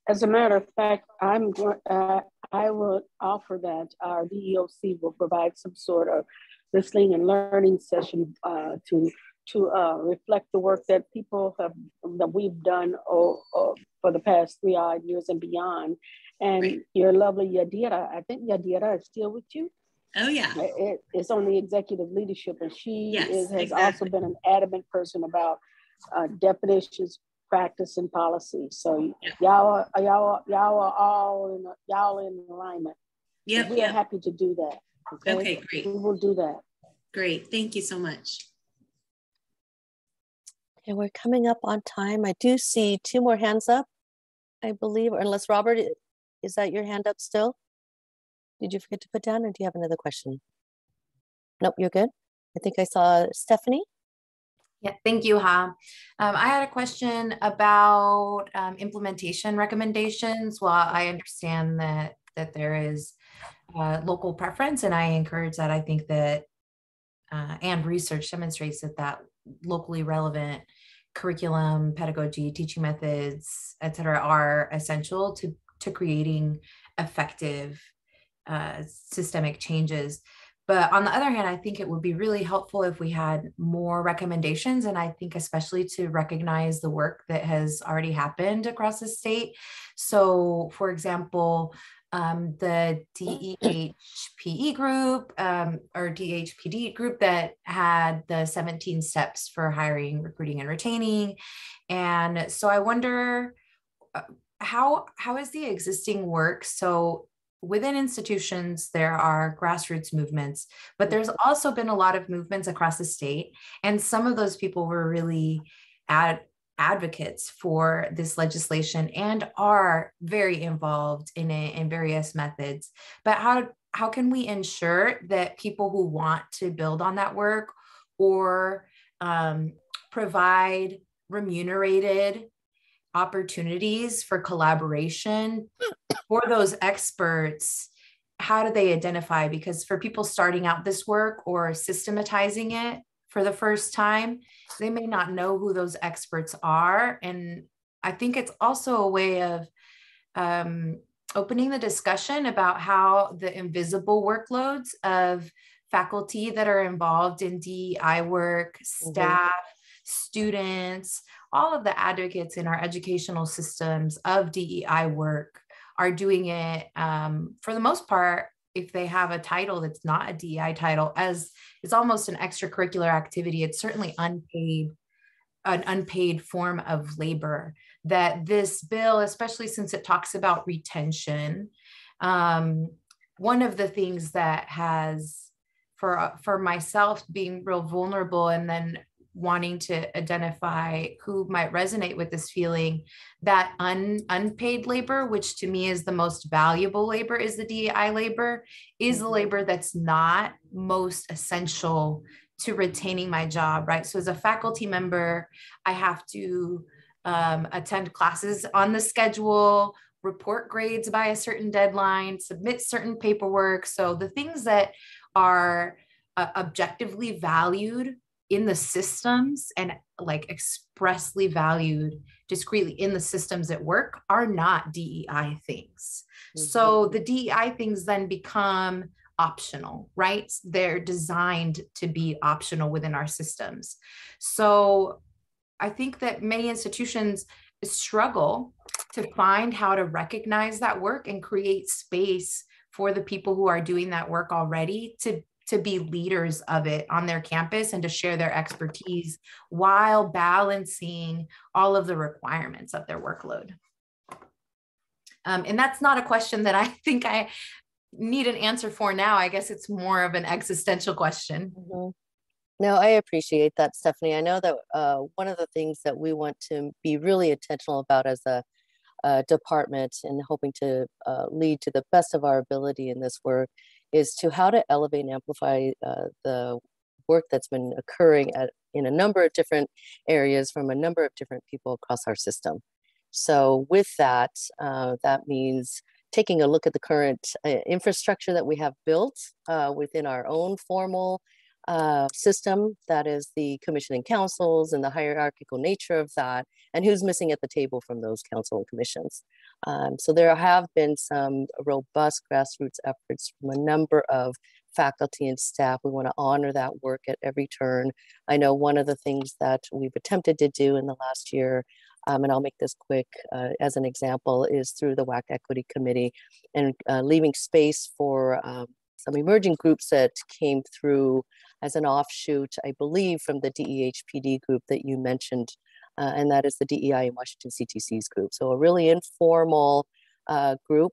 As a matter of fact, I'm uh, I would offer that our DEOC will provide some sort of listening and learning session uh, to to uh, reflect the work that people have that we've done oh, oh, for the past three odd years and beyond. And your lovely Yadira, I think Yadira is still with you. Oh yeah, it, it's on the executive leadership, and she yes, is, has exactly. also been an adamant person about uh, definitions, practice and policy. So yeah. y'all, y'all, y'all are all in, y'all in alignment. Yeah, we are happy to do that. Okay? okay, great. We will do that. Great, thank you so much. Okay, we're coming up on time. I do see two more hands up, I believe, unless Robert, is that your hand up still? Did you forget to put down or do you have another question? Nope, you're good. I think I saw Stephanie. Yeah, thank you, Ha. Um, I had a question about um, implementation recommendations. Well, I understand that that there is uh, local preference, and I encourage that. I think that uh, and research demonstrates that that locally relevant curriculum, pedagogy, teaching methods, et cetera, are essential to to creating effective uh, systemic changes. But on the other hand, I think it would be really helpful if we had more recommendations. And I think, especially to recognize the work that has already happened across the state. So, for example, um, the DEHPE group um, or DHPD group that had the 17 steps for hiring, recruiting, and retaining. And so I wonder uh, how how is the existing work so within institutions, there are grassroots movements, but there's also been a lot of movements across the state. And some of those people were really ad- advocates for this legislation and are very involved in it in various methods. But how how can we ensure that people who want to build on that work or um, provide remunerated opportunities for collaboration for those experts how do they identify because for people starting out this work or systematizing it for the first time they may not know who those experts are and i think it's also a way of um, opening the discussion about how the invisible workloads of faculty that are involved in DEI work, mm-hmm. staff, mm-hmm. students, all of the advocates in our educational systems of DEI work are doing it um, for the most part. If they have a title that's not a DEI title, as it's almost an extracurricular activity, it's certainly unpaid, an unpaid form of labor. That this bill, especially since it talks about retention, um, one of the things that has for for myself being real vulnerable and then wanting to identify who might resonate with this feeling that un, unpaid labor which to me is the most valuable labor is the DEI labor is the mm-hmm. labor that's not most essential to retaining my job right so as a faculty member i have to um, attend classes on the schedule report grades by a certain deadline submit certain paperwork so the things that are uh, objectively valued in the systems and like expressly valued discreetly in the systems at work are not DEI things. Mm-hmm. So the DEI things then become optional, right? They're designed to be optional within our systems. So I think that many institutions struggle to find how to recognize that work and create space for the people who are doing that work already to to be leaders of it on their campus and to share their expertise while balancing all of the requirements of their workload. Um, and that's not a question that I think I need an answer for now. I guess it's more of an existential question. Mm-hmm. No, I appreciate that, Stephanie. I know that uh, one of the things that we want to be really intentional about as a, a department and hoping to uh, lead to the best of our ability in this work is to how to elevate and amplify uh, the work that's been occurring at, in a number of different areas from a number of different people across our system. So with that, uh, that means taking a look at the current uh, infrastructure that we have built uh, within our own formal uh, system that is the commissioning councils and the hierarchical nature of that and who's missing at the table from those council and commissions. Um, so there have been some robust grassroots efforts from a number of faculty and staff. We want to honor that work at every turn. I know one of the things that we've attempted to do in the last year um, and I'll make this quick uh, as an example, is through the WAC Equity Committee and uh, leaving space for um, some emerging groups that came through as an offshoot, I believe, from the DEHPD group that you mentioned, uh, and that is the DEI in Washington CTC's group. So a really informal uh, group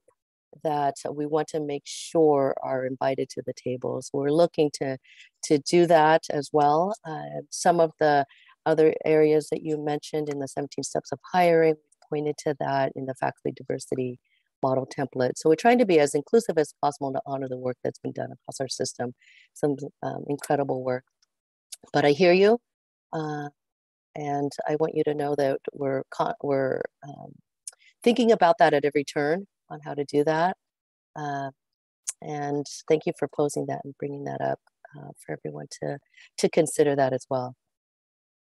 that we want to make sure are invited to the tables. We're looking to, to do that as well. Uh, some of the other areas that you mentioned in the 17 steps of hiring, pointed to that in the faculty diversity model template. So we're trying to be as inclusive as possible to honor the work that's been done across our system. Some um, incredible work. But I hear you, uh, and I want you to know that we're we're um, thinking about that at every turn on how to do that. Uh, and thank you for posing that and bringing that up uh, for everyone to to consider that as well.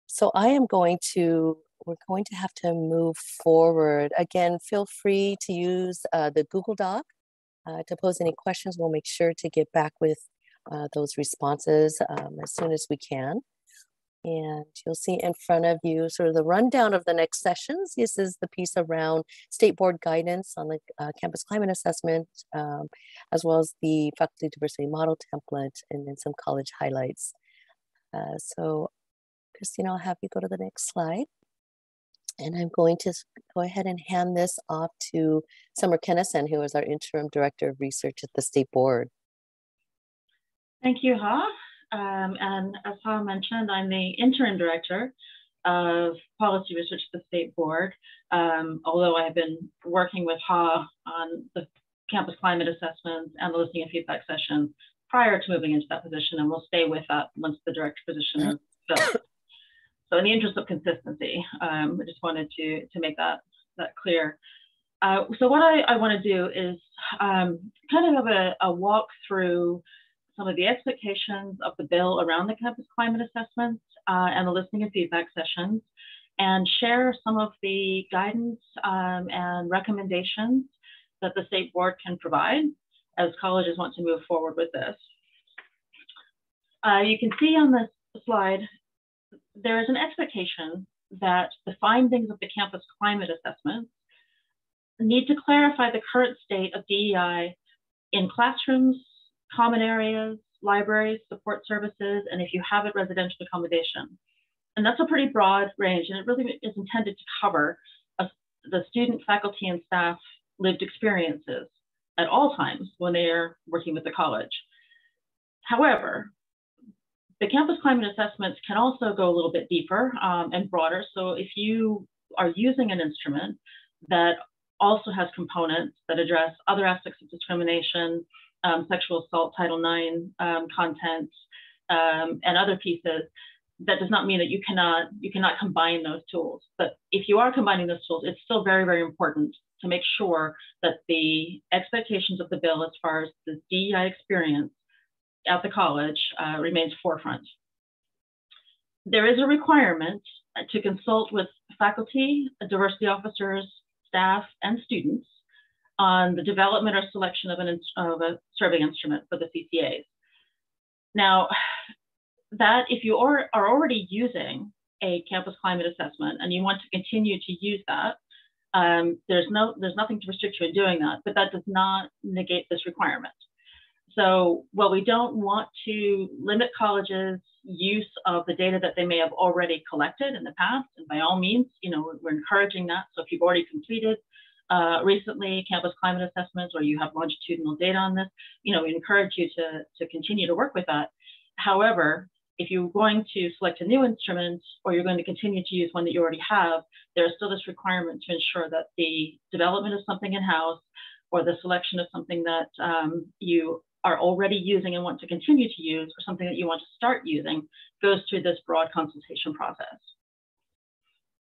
So I am going to we're going to have to move forward. Again, feel free to use uh, the Google Doc uh, to pose any questions. We'll make sure to get back with uh, those responses um, as soon as we can. And you'll see in front of you sort of the rundown of the next sessions. This is the piece around state board guidance on the uh, campus climate assessment, um, as well as the faculty diversity model template, and then some college highlights. Uh, so Christina, I'll have you go to the next slide. And I'm going to go ahead and hand this off to Summer Kenesson, who is our Interim Director of Research at the State Board. Thank you, Ha. Um, and as Ha mentioned, I'm the Interim Director of Policy Research at the State Board. Um, although I've been working with Ha on the campus climate assessments and the listening and feedback sessions prior to moving into that position, and we'll stay with that once the director position is filled. So in the interest of consistency, um, I just wanted to, to make that, that clear. Uh, so what I, I want to do is um, kind of have a, a walk through some of the expectations of the bill around the campus climate assessments uh, and the listening and feedback sessions, and share some of the guidance um, and recommendations that the state board can provide as colleges want to move forward with this. Uh, you can see on this slide, there is an expectation that the findings of the campus climate assessments need to clarify the current state of DEI in classrooms, common areas, libraries, support services, and if you have it, residential accommodation. And that's a pretty broad range, and it really is intended to cover a, the student, faculty, and staff lived experiences at all times when they are working with the college. However, the campus climate assessments can also go a little bit deeper um, and broader. So if you are using an instrument that also has components that address other aspects of discrimination, um, sexual assault, Title IX um, content, um, and other pieces, that does not mean that you cannot you cannot combine those tools. But if you are combining those tools, it's still very very important to make sure that the expectations of the bill as far as the DEI experience at the college uh, remains forefront. There is a requirement to consult with faculty, diversity officers, staff, and students on the development or selection of, an, of a survey instrument for the CCAs. Now, that if you are, are already using a campus climate assessment and you want to continue to use that, um, there's no there's nothing to restrict you in doing that, but that does not negate this requirement. So while we don't want to limit colleges' use of the data that they may have already collected in the past, and by all means, you know, we're, encouraging that. So if you've already completed uh, recently campus climate assessments or you have longitudinal data on this, you know, we encourage you to, to continue to work with that. However, if you're going to select a new instrument or you're going to continue to use one that you already have, there's still this requirement to ensure that the development of something in-house or the selection of something that um, you are already using and want to continue to use or something that you want to start using goes through this broad consultation process.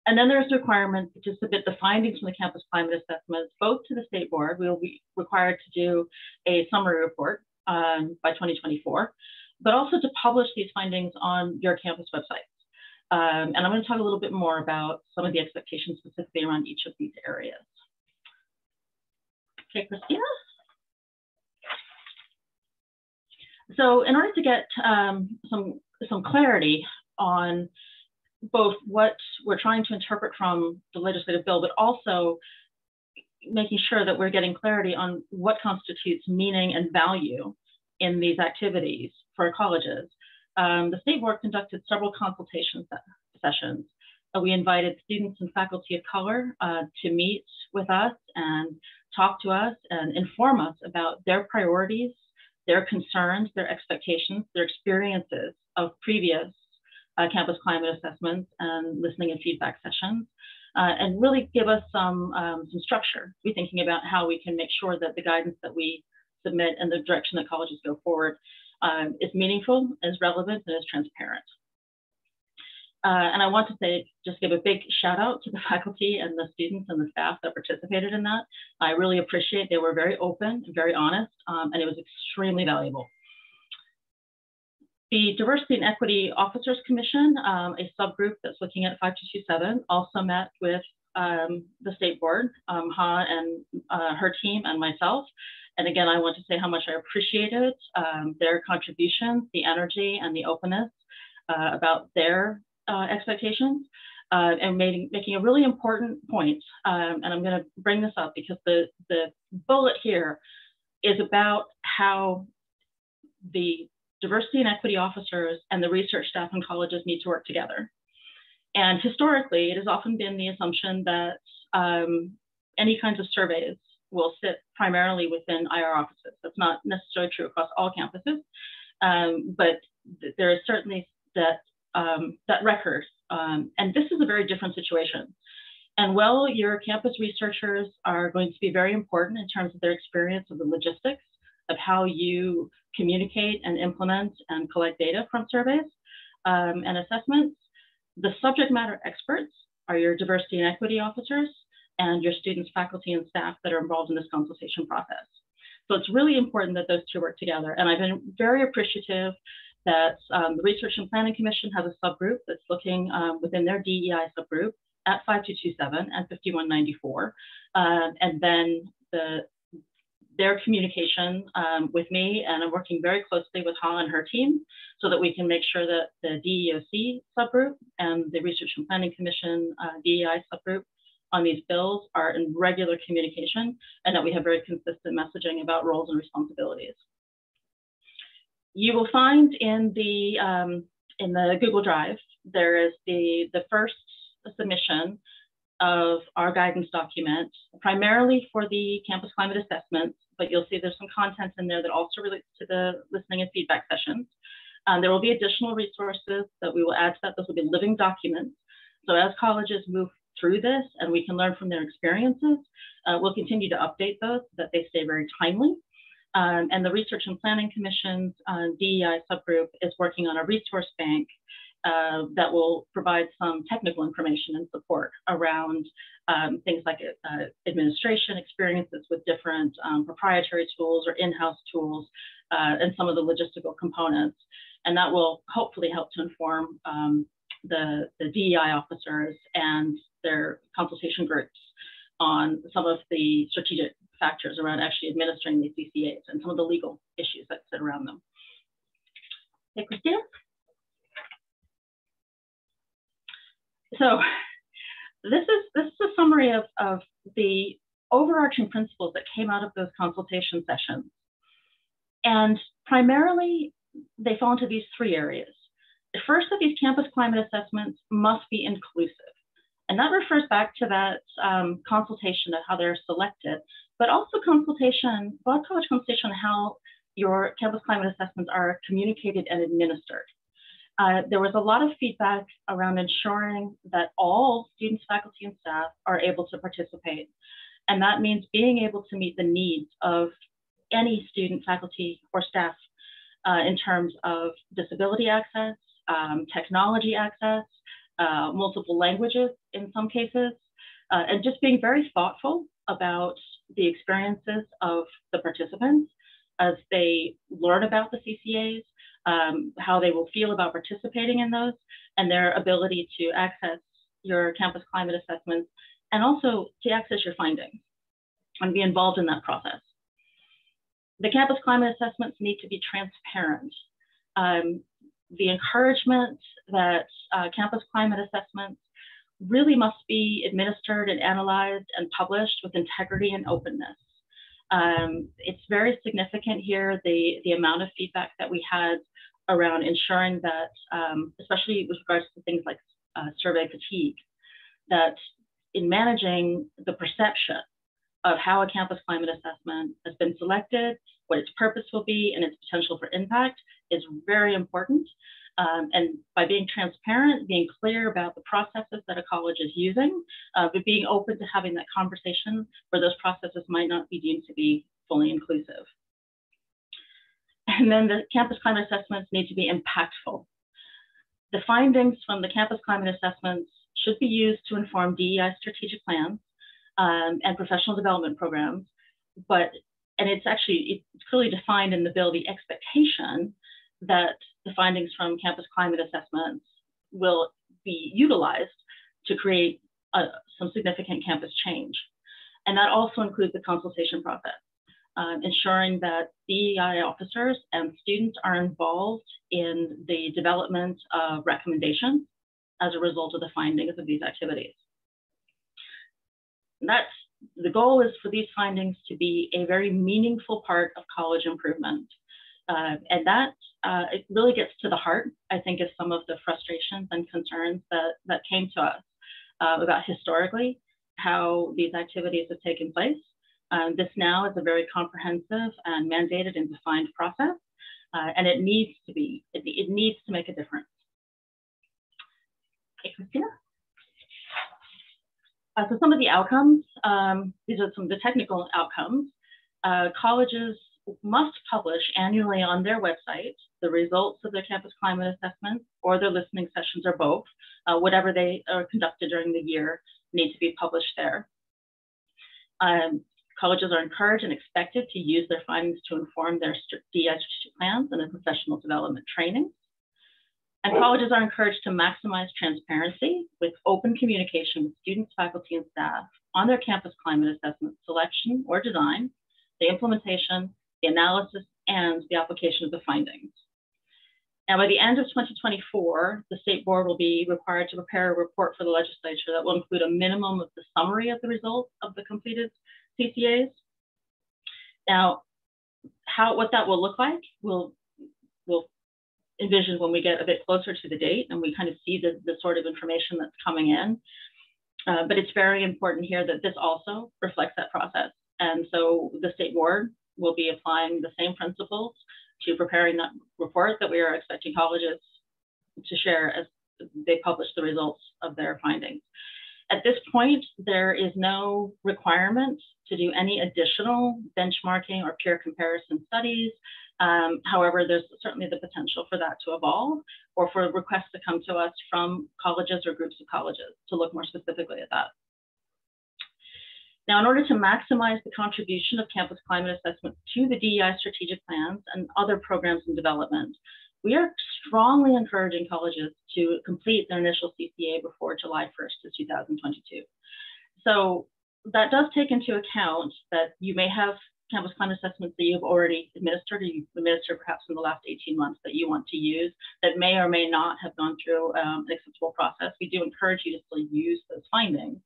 And then there's the requirement to submit the findings from the campus climate assessments both to the state board. We will be required to do a summary report um, by 2024 but also to publish these findings on your campus websites. Um, and I'm going to talk a little bit more about some of the expectations specifically around each of these areas. Okay, Christina. So in order to get um, some, some clarity on both what we're trying to interpret from the legislative bill, but also making sure that we're getting clarity on what constitutes meaning and value in these activities for colleges. Um, the state board conducted several consultation sessions. Uh, we invited students and faculty of color uh, to meet with us and talk to us and inform us about their priorities, their concerns, their expectations, their experiences of previous uh, campus climate assessments and listening and feedback sessions. Uh, and really give us some, um, some structure. Be thinking about how we can make sure that the guidance that we submit and the direction that colleges go forward um, is meaningful, is relevant, and is transparent. Uh, and I want to say, just give a big shout out to the faculty and the students and the staff that participated in that. I really appreciate they were very open and very honest, um, and it was extremely valuable. The Diversity and Equity Officers Commission, um, a subgroup that's looking at 5227, also met with um, the state board, um, Ha and uh, her team and myself, and again, I want to say how much I appreciated um, their contributions, the energy and the openness uh, about their uh, expectations. Uh, and made, making a really important point, um, and I'm going to bring this up because the, the bullet here is about how the diversity and equity officers and the research staff in colleges need to work together. And historically, it has often been the assumption that um, any kinds of surveys will sit primarily within IR offices. That's not necessarily true across all campuses, um, but th there is certainly that, um, that record. Um, and this is a very different situation. And while your campus researchers are going to be very important in terms of their experience of the logistics of how you communicate and implement and collect data from surveys um, and assessments, the subject matter experts are your diversity and equity officers and your students, faculty, and staff that are involved in this consultation process. So it's really important that those two work together. And I've been very appreciative that um, the Research and Planning Commission has a subgroup that's looking um, within their DEI subgroup at 5227 and 5194. Uh, and then the their communication um, with me, and I'm working very closely with Ha and her team so that we can make sure that the DEOC subgroup and the Research and Planning Commission uh, DEI subgroup on these bills are in regular communication and that we have very consistent messaging about roles and responsibilities. You will find in the, um, in the Google Drive, there is the, the first submission of our guidance document, primarily for the campus climate assessments, but you'll see there's some content in there that also relates to the listening and feedback sessions. Um, there will be additional resources that we will add to that. Those will be living documents. So as colleges move through this and we can learn from their experiences, uh, we'll continue to update those so that they stay very timely. Um, and the Research and Planning Commission's uh, DEI subgroup is working on a resource bank uh, that will provide some technical information and support around um, things like uh, administration experiences with different um, proprietary tools or in-house tools uh, and some of the logistical components. And that will hopefully help to inform um, the, the DEI officers and their consultation groups on some of the strategic factors around actually administering these CCAs and some of the legal issues that sit around them. Hey, Christina? So this is this is a summary of, of the overarching principles that came out of those consultation sessions. And primarily, they fall into these three areas. The first of these campus climate assessments must be inclusive. And that refers back to that um, consultation of how they're selected, but also consultation, broad college consultation on how your campus climate assessments are communicated and administered. Uh, there was a lot of feedback around ensuring that all students, faculty, and staff are able to participate. And that means being able to meet the needs of any student, faculty, or staff uh, in terms of disability access, um, technology access, uh, multiple languages in some cases, uh, and just being very thoughtful about the experiences of the participants as they learn about the CCAs, um, how they will feel about participating in those, and their ability to access your campus climate assessments, and also to access your findings and be involved in that process. The campus climate assessments need to be transparent. Um, the encouragement that uh, campus climate assessments really must be administered and analyzed and published with integrity and openness. Um, it's very significant here, the, the amount of feedback that we had around ensuring that, um, especially with regards to things like uh, survey fatigue, that in managing the perception of how a campus climate assessment has been selected, what its purpose will be, and its potential for impact is very important. Um, and by being transparent, being clear about the processes that a college is using, uh, but being open to having that conversation where those processes might not be deemed to be fully inclusive. And then the campus climate assessments need to be impactful. The findings from the campus climate assessments should be used to inform DEI strategic plans um, and professional development programs, but, and it's actually, it's clearly defined in the bill, the expectation that the findings from campus climate assessments will be utilized to create a, some significant campus change. And that also includes the consultation process um, ensuring that DEI officers and students are involved in the development of recommendations as a result of the findings of these activities. That's the goal is for these findings to be a very meaningful part of college improvement. Uh, and that uh, it really gets to the heart, I think, of some of the frustrations and concerns that, that came to us uh, about historically how these activities have taken place um, this now is a very comprehensive and mandated and defined process, uh, and it needs to be, it, it, needs to make a difference. Okay, Christina? Uh, so some of the outcomes, um, these are some of the technical outcomes. Uh, colleges must publish annually on their website the results of their campus climate assessments or their listening sessions or both, uh, whatever they are conducted during the year need to be published there. Um, colleges are encouraged and expected to use their findings to inform their strategic plans and their professional development training. And colleges are encouraged to maximize transparency with open communication with students, faculty, and staff on their campus climate assessment selection or design, the implementation, the analysis, and the application of the findings. Now, by the end of 2024, the state board will be required to prepare a report for the legislature that will include a minimum of the summary of the results of the completed CCAs. Now, how what that will look like, we'll, we'll envision when we get a bit closer to the date and we kind of see the, the sort of information that's coming in. Uh, but it's very important here that this also reflects that process. And so the state board will be applying the same principles to preparing that report that we are expecting colleges to share as they publish the results of their findings. At this point, there is no requirement to do any additional benchmarking or peer comparison studies. Um, however, there's certainly the potential for that to evolve or for requests to come to us from colleges or groups of colleges to look more specifically at that. Now, in order to maximize the contribution of campus climate assessment to the DEI strategic plans and other programs in development, we are strongly encouraging colleges to complete their initial CCA before July 1st of 2022. So that does take into account that you may have campus climate assessments that you've already administered or you've administered perhaps in the last 18 months that you want to use that may or may not have gone through um, an acceptable process. We do encourage you to still use those findings.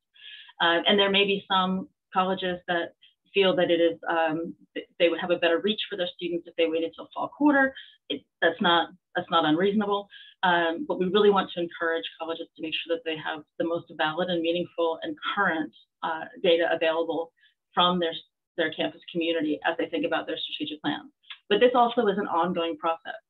Uh, and there may be some colleges that feel that it is um, they would have a better reach for their students if they waited till fall quarter. It, that's not that's not unreasonable. Um, but we really want to encourage colleges to make sure that they have the most valid and meaningful and current uh, data available from their their campus community as they think about their strategic plans. But this also is an ongoing process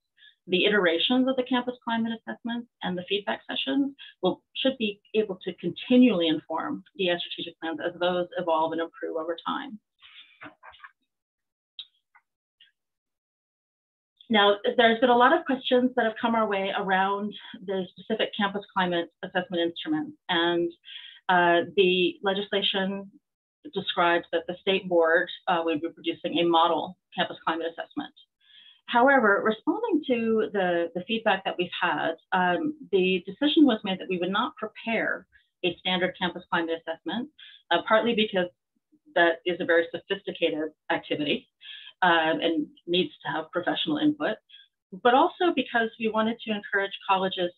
the iterations of the campus climate assessments and the feedback sessions will should be able to continually inform the strategic plans as those evolve and improve over time. Now, there's been a lot of questions that have come our way around the specific campus climate assessment instruments. And uh, the legislation describes that the state board uh, would be producing a model campus climate assessment. However, responding to the, the feedback that we've had, um, the decision was made that we would not prepare a standard campus climate assessment, uh, partly because that is a very sophisticated activity um, and needs to have professional input, but also because we wanted to encourage colleges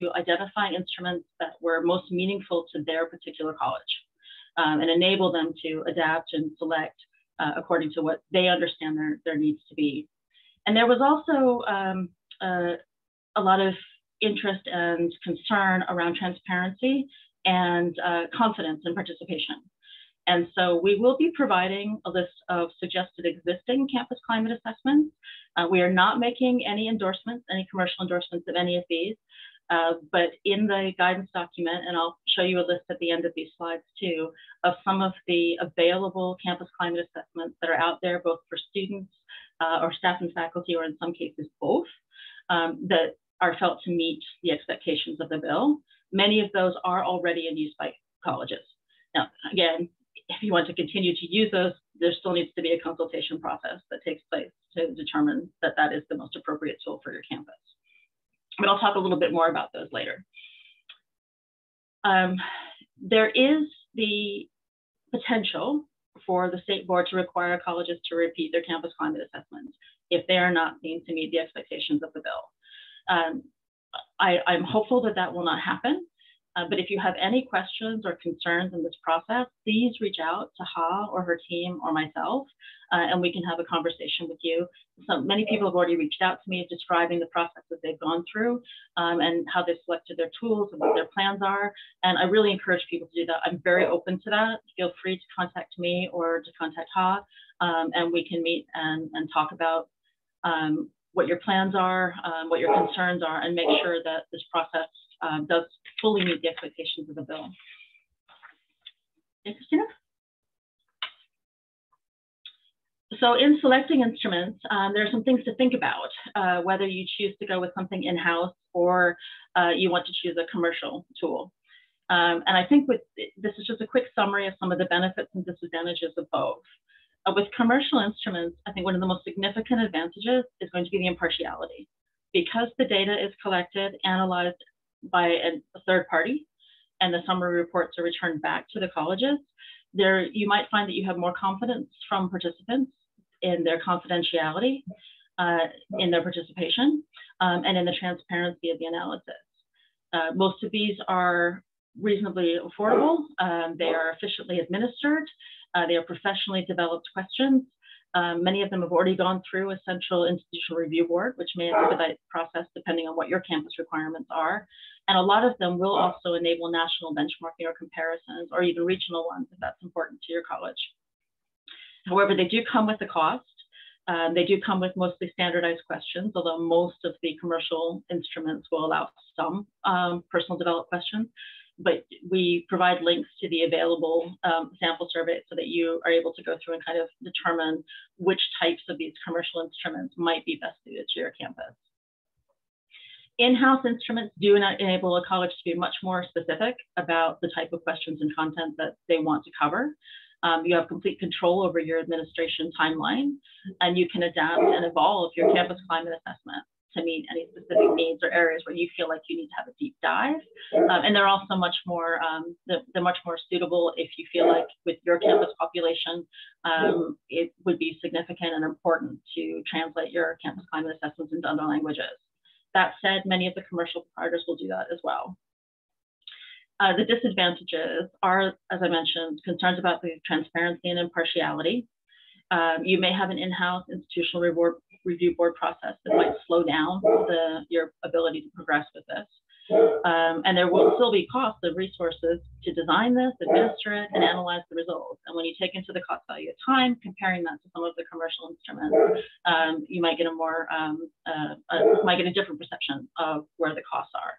to identify instruments that were most meaningful to their particular college um, and enable them to adapt and select uh, according to what they understand their, their needs to be. And there was also um, uh, a lot of interest and concern around transparency and uh, confidence and participation. And so we will be providing a list of suggested existing campus climate assessments. Uh, we are not making any endorsements, any commercial endorsements of any of these. Uh, but in the guidance document, and I'll show you a list at the end of these slides too, of some of the available campus climate assessments that are out there, both for students uh, or staff and faculty, or in some cases both, um, that are felt to meet the expectations of the bill. Many of those are already in use by colleges. Now, again, if you want to continue to use those, there still needs to be a consultation process that takes place to determine that that is the most appropriate tool for your campus but I'll talk a little bit more about those later. Um, there is the potential for the state board to require colleges to repeat their campus climate assessments if they are not deemed to meet the expectations of the bill. Um, I, I'm hopeful that that will not happen. Uh, but if you have any questions or concerns in this process, please reach out to Ha or her team or myself, uh, and we can have a conversation with you. So many people have already reached out to me describing the process that they've gone through um, and how they've selected their tools and what their plans are. And I really encourage people to do that. I'm very open to that. Feel free to contact me or to contact Ha, um, and we can meet and, and talk about um, what your plans are, um, what your concerns are, and make sure that this process um, does fully meet the expectations of the bill. So in selecting instruments, um, there are some things to think about, uh, whether you choose to go with something in-house or uh, you want to choose a commercial tool. Um, and I think with this is just a quick summary of some of the benefits and disadvantages of both. Uh, with commercial instruments, I think one of the most significant advantages is going to be the impartiality. Because the data is collected, analyzed by a, third party, and the summary reports are returned back to the colleges, there you might find that you have more confidence from participants in their confidentiality, uh, in their participation, um, and in the transparency of the analysis. Uh, most of these are reasonably affordable. Um, they are efficiently administered. Uh, they are professionally developed questions. Um, many of them have already gone through a central institutional review board, which may expedite the process depending on what your campus requirements are. And a lot of them will also enable national benchmarking or comparisons or even regional ones if that's important to your college. However, they do come with a cost. Um, they do come with mostly standardized questions, although most of the commercial instruments will allow some um, personal developed questions. But we provide links to the available um, sample survey so that you are able to go through and kind of determine which types of these commercial instruments might be best suited to your campus. In-house instruments do enable a college to be much more specific about the type of questions and content that they want to cover. Um, you have complete control over your administration timeline, and you can adapt and evolve your campus climate assessment to meet any specific needs or areas where you feel like you need to have a deep dive. Um, and they're also much more, um, they're, they're, much more suitable if you feel like with your campus population, um, it would be significant and important to translate your campus climate assessments into other languages. That said, many of the commercial providers will do that as well. Uh, the disadvantages are, as I mentioned, concerns about the transparency and impartiality. Um, you may have an in-house institutional reward, review board process that might slow down the, your ability to progress with this. Um, and there will still be costs of resources to design this, administer it, and analyze the results. And when you take into the cost value of time, comparing that to some of the commercial instruments, um, you might get a more, um, uh, uh, might get a different perception of where the costs are.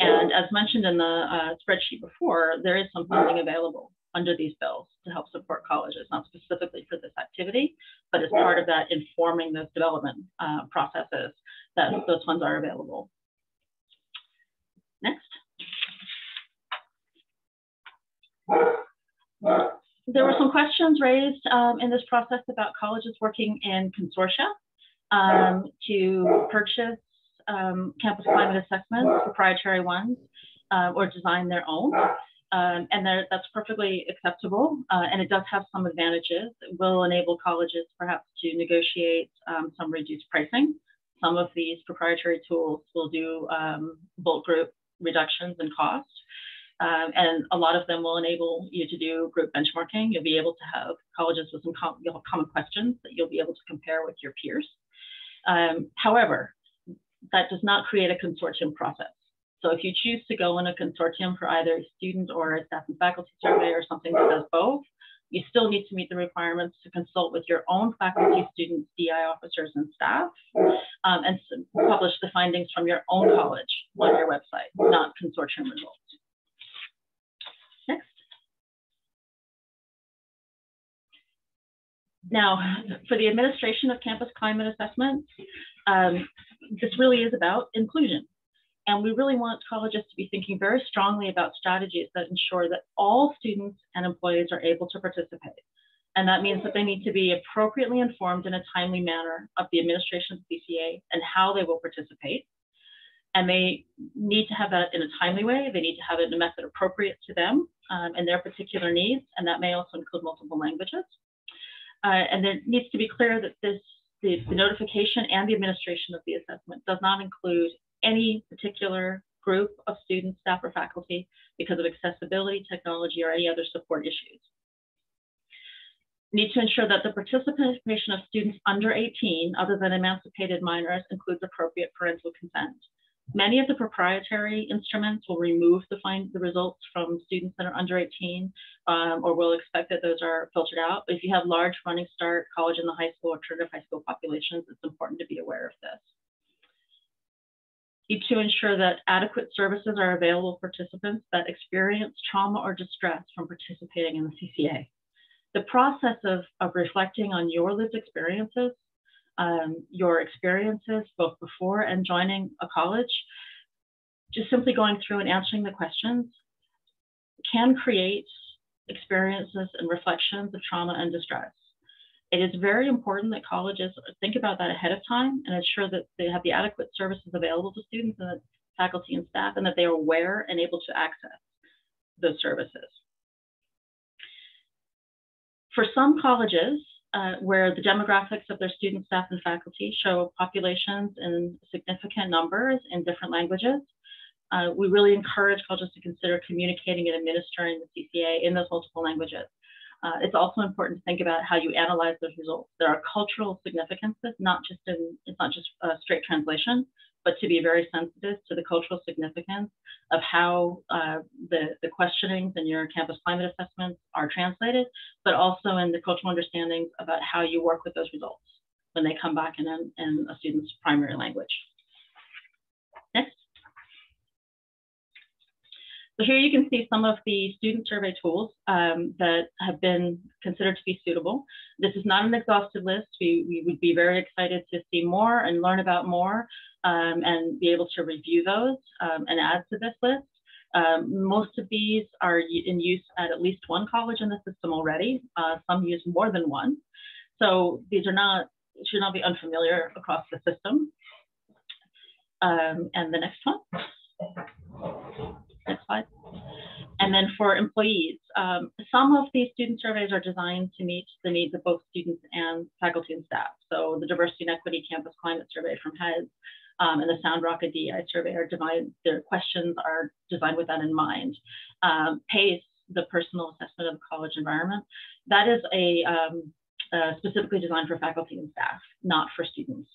And as mentioned in the uh, spreadsheet before, there is some funding available under these bills to help support colleges, not specifically for this activity, but as part of that informing those development uh, processes that those funds are available. Next. There were some questions raised um, in this process about colleges working in consortia um, to purchase um, campus climate assessments, proprietary ones, uh, or design their own. Um, and that's perfectly acceptable, uh, and it does have some advantages. It will enable colleges perhaps to negotiate um, some reduced pricing. Some of these proprietary tools will do um, bulk group reductions in cost. Um, and a lot of them will enable you to do group benchmarking. You'll be able to have colleges with some com common questions that you'll be able to compare with your peers. Um, however, that does not create a consortium process. So if you choose to go in a consortium for either a student or a staff and faculty survey or something that does both, you still need to meet the requirements to consult with your own faculty, students, DI officers, and staff, um, and publish the findings from your own college on your website, not consortium results. Next. Now, for the administration of campus climate assessments, um, this really is about inclusion. And we really want colleges to be thinking very strongly about strategies that ensure that all students and employees are able to participate. And that means that they need to be appropriately informed in a timely manner of the administration of CCA and how they will participate. And they need to have that in a timely way. They need to have it in a method appropriate to them um, and their particular needs. And that may also include multiple languages. Uh, and there needs to be clear that this the, the notification and the administration of the assessment does not include any particular group of students, staff, or faculty because of accessibility, technology, or any other support issues. Need to ensure that the participation of students under 18, other than emancipated minors, includes appropriate parental consent. Many of the proprietary instruments will remove the find the results from students that are under 18, um, or will expect that those are filtered out. But if you have large running start, college and the high school, alternative high school populations, it's important to be aware of this. Need to ensure that adequate services are available for participants that experience trauma or distress from participating in the CCA. The process of, of reflecting on your lived experiences, um, your experiences both before and joining a college, just simply going through and answering the questions can create experiences and reflections of trauma and distress. It is very important that colleges think about that ahead of time and ensure that they have the adequate services available to students and faculty and staff and that they are aware and able to access those services. For some colleges, uh, where the demographics of their student, staff, and faculty show populations in significant numbers in different languages, uh, we really encourage colleges to consider communicating and administering the CCA in those multiple languages. Uh, it's also important to think about how you analyze those results. There are cultural significances, not just in, it's not just a straight translation, but to be very sensitive to the cultural significance of how uh, the, the questionings in your campus climate assessments are translated, but also in the cultural understandings about how you work with those results when they come back in, in a student's primary language. Next. So here you can see some of the student survey tools um, that have been considered to be suitable. This is not an exhaustive list. We, we would be very excited to see more and learn about more um, and be able to review those um, and add to this list. Um, most of these are in use at at least one college in the system already. Uh, some use more than one. So these are not, should not be unfamiliar across the system. Um, and the next one. Next slide. And then for employees, um, some of these student surveys are designed to meet the needs of both students and faculty and staff. So the Diversity and Equity Campus Climate Survey from HEDS um, and the SoundRocket DEI survey are designed, their questions are designed with that in mind. Um, PACE, the personal assessment of the college environment, that is a um, uh, specifically designed for faculty and staff, not for students.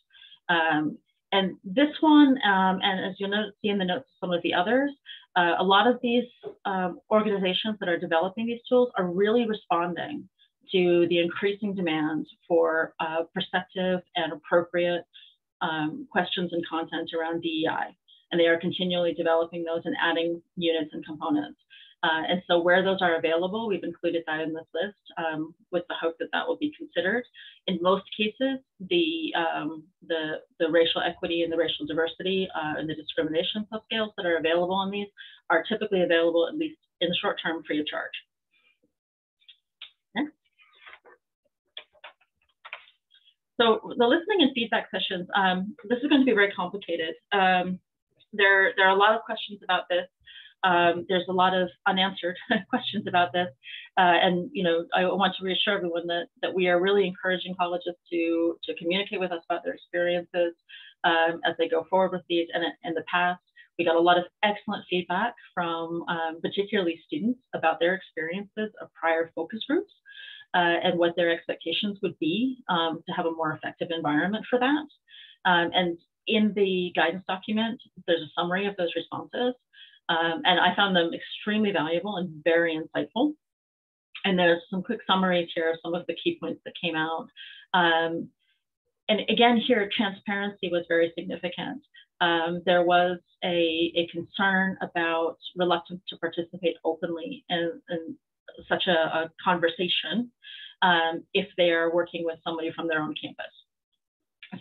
Um, and this one, um, and as you'll see in the notes some of the others, uh, a lot of these um, organizations that are developing these tools are really responding to the increasing demand for uh, perceptive and appropriate um, questions and content around DEI. And they are continually developing those and adding units and components. Uh, and so where those are available, we've included that in this list um, with the hope that that will be considered. In most cases, the, um, the, the, racial equity and the racial diversity uh, and the discrimination subscales that are available on these are typically available at least in the short term free of charge. Next. So the listening and feedback sessions, um, this is going to be very complicated. Um, there, there are a lot of questions about this. Um, there's a lot of unanswered questions about this. Uh, and, you know, I want to reassure everyone that, that we are really encouraging colleges to, to communicate with us about their experiences um, as they go forward with these. And in the past, we got a lot of excellent feedback from um, particularly students about their experiences of prior focus groups uh, and what their expectations would be um, to have a more effective environment for that. Um, and in the guidance document, there's a summary of those responses. Um, and I found them extremely valuable and very insightful. And there's some quick summaries here of some of the key points that came out. Um, and again, here, transparency was very significant. Um, there was a, a, concern about reluctance to participate openly in, in such a, a conversation um, if they are working with somebody from their own campus.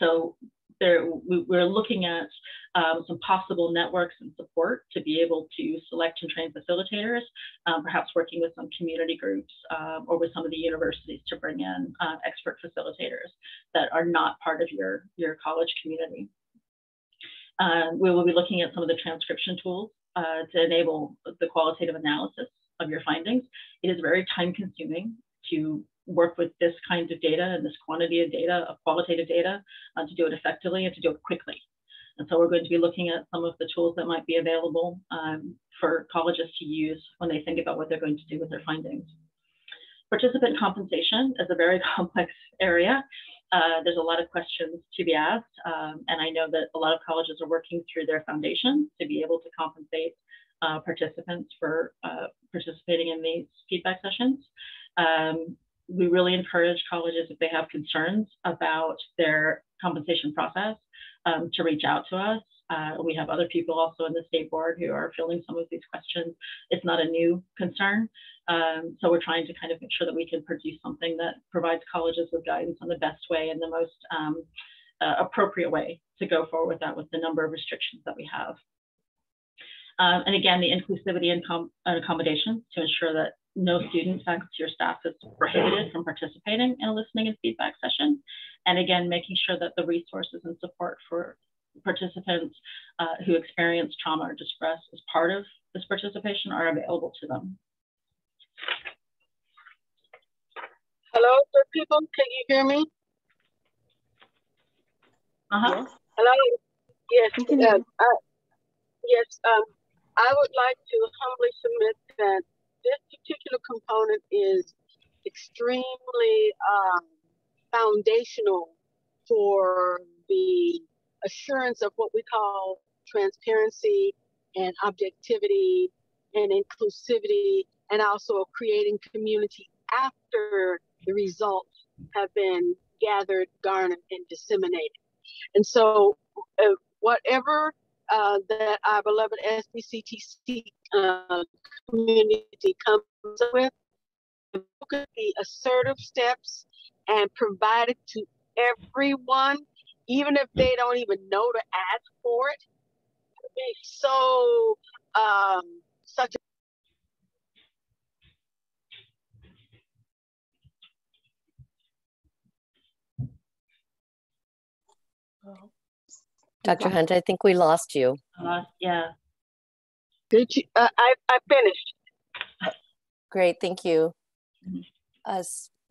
So there, we, are looking at um, some possible networks and support to be able to select and train facilitators, um, perhaps working with some community groups um, or with some of the universities to bring in uh, expert facilitators that are not part of your, your college community. Uh, we will be looking at some of the transcription tools uh, to enable the qualitative analysis of your findings. It is very time consuming to work with this kind of data and this quantity of data, of qualitative data, uh, to do it effectively and to do it quickly. And so we're going to be looking at some of the tools that might be available um, for colleges to use when they think about what they're going to do with their findings. Participant compensation is a very complex area. Uh, there's a lot of questions to be asked. Um, and I know that a lot of colleges are working through their foundation to be able to compensate uh, participants for uh, participating in these feedback sessions. Um, we really encourage colleges if they have concerns about their compensation process um, to reach out to us. Uh, we have other people also in the state board who are fielding some of these questions. It's not a new concern. Um, so we're trying to kind of make sure that we can produce something that provides colleges with guidance on the best way and the most um, uh, appropriate way to go forward with that with the number of restrictions that we have. Um, and again, the inclusivity and, and accommodation to ensure that no student, faculty, or staff is prohibited from participating in a listening and feedback session. And again, making sure that the resources and support for participants uh, who experience trauma or distress as part of this participation are available to them. Hello, good people, can you hear me? Uh-huh. Yes. Hello? Yes, uh, uh, yes, um, I would like to humbly submit that this particular component is extremely um, foundational for the assurance of what we call transparency and objectivity and inclusivity and also creating community after the results have been gathered, garnered, and disseminated. And so, uh, whatever uh, that our beloved SBCTC uh, community comes with, at the assertive steps and provide it to everyone, even if they don't even know to ask for it. It'd be so um, such a Dr. Hunt, I think we lost you. Uh, yeah. Did you? Uh, I I finished. Great, thank you. Uh,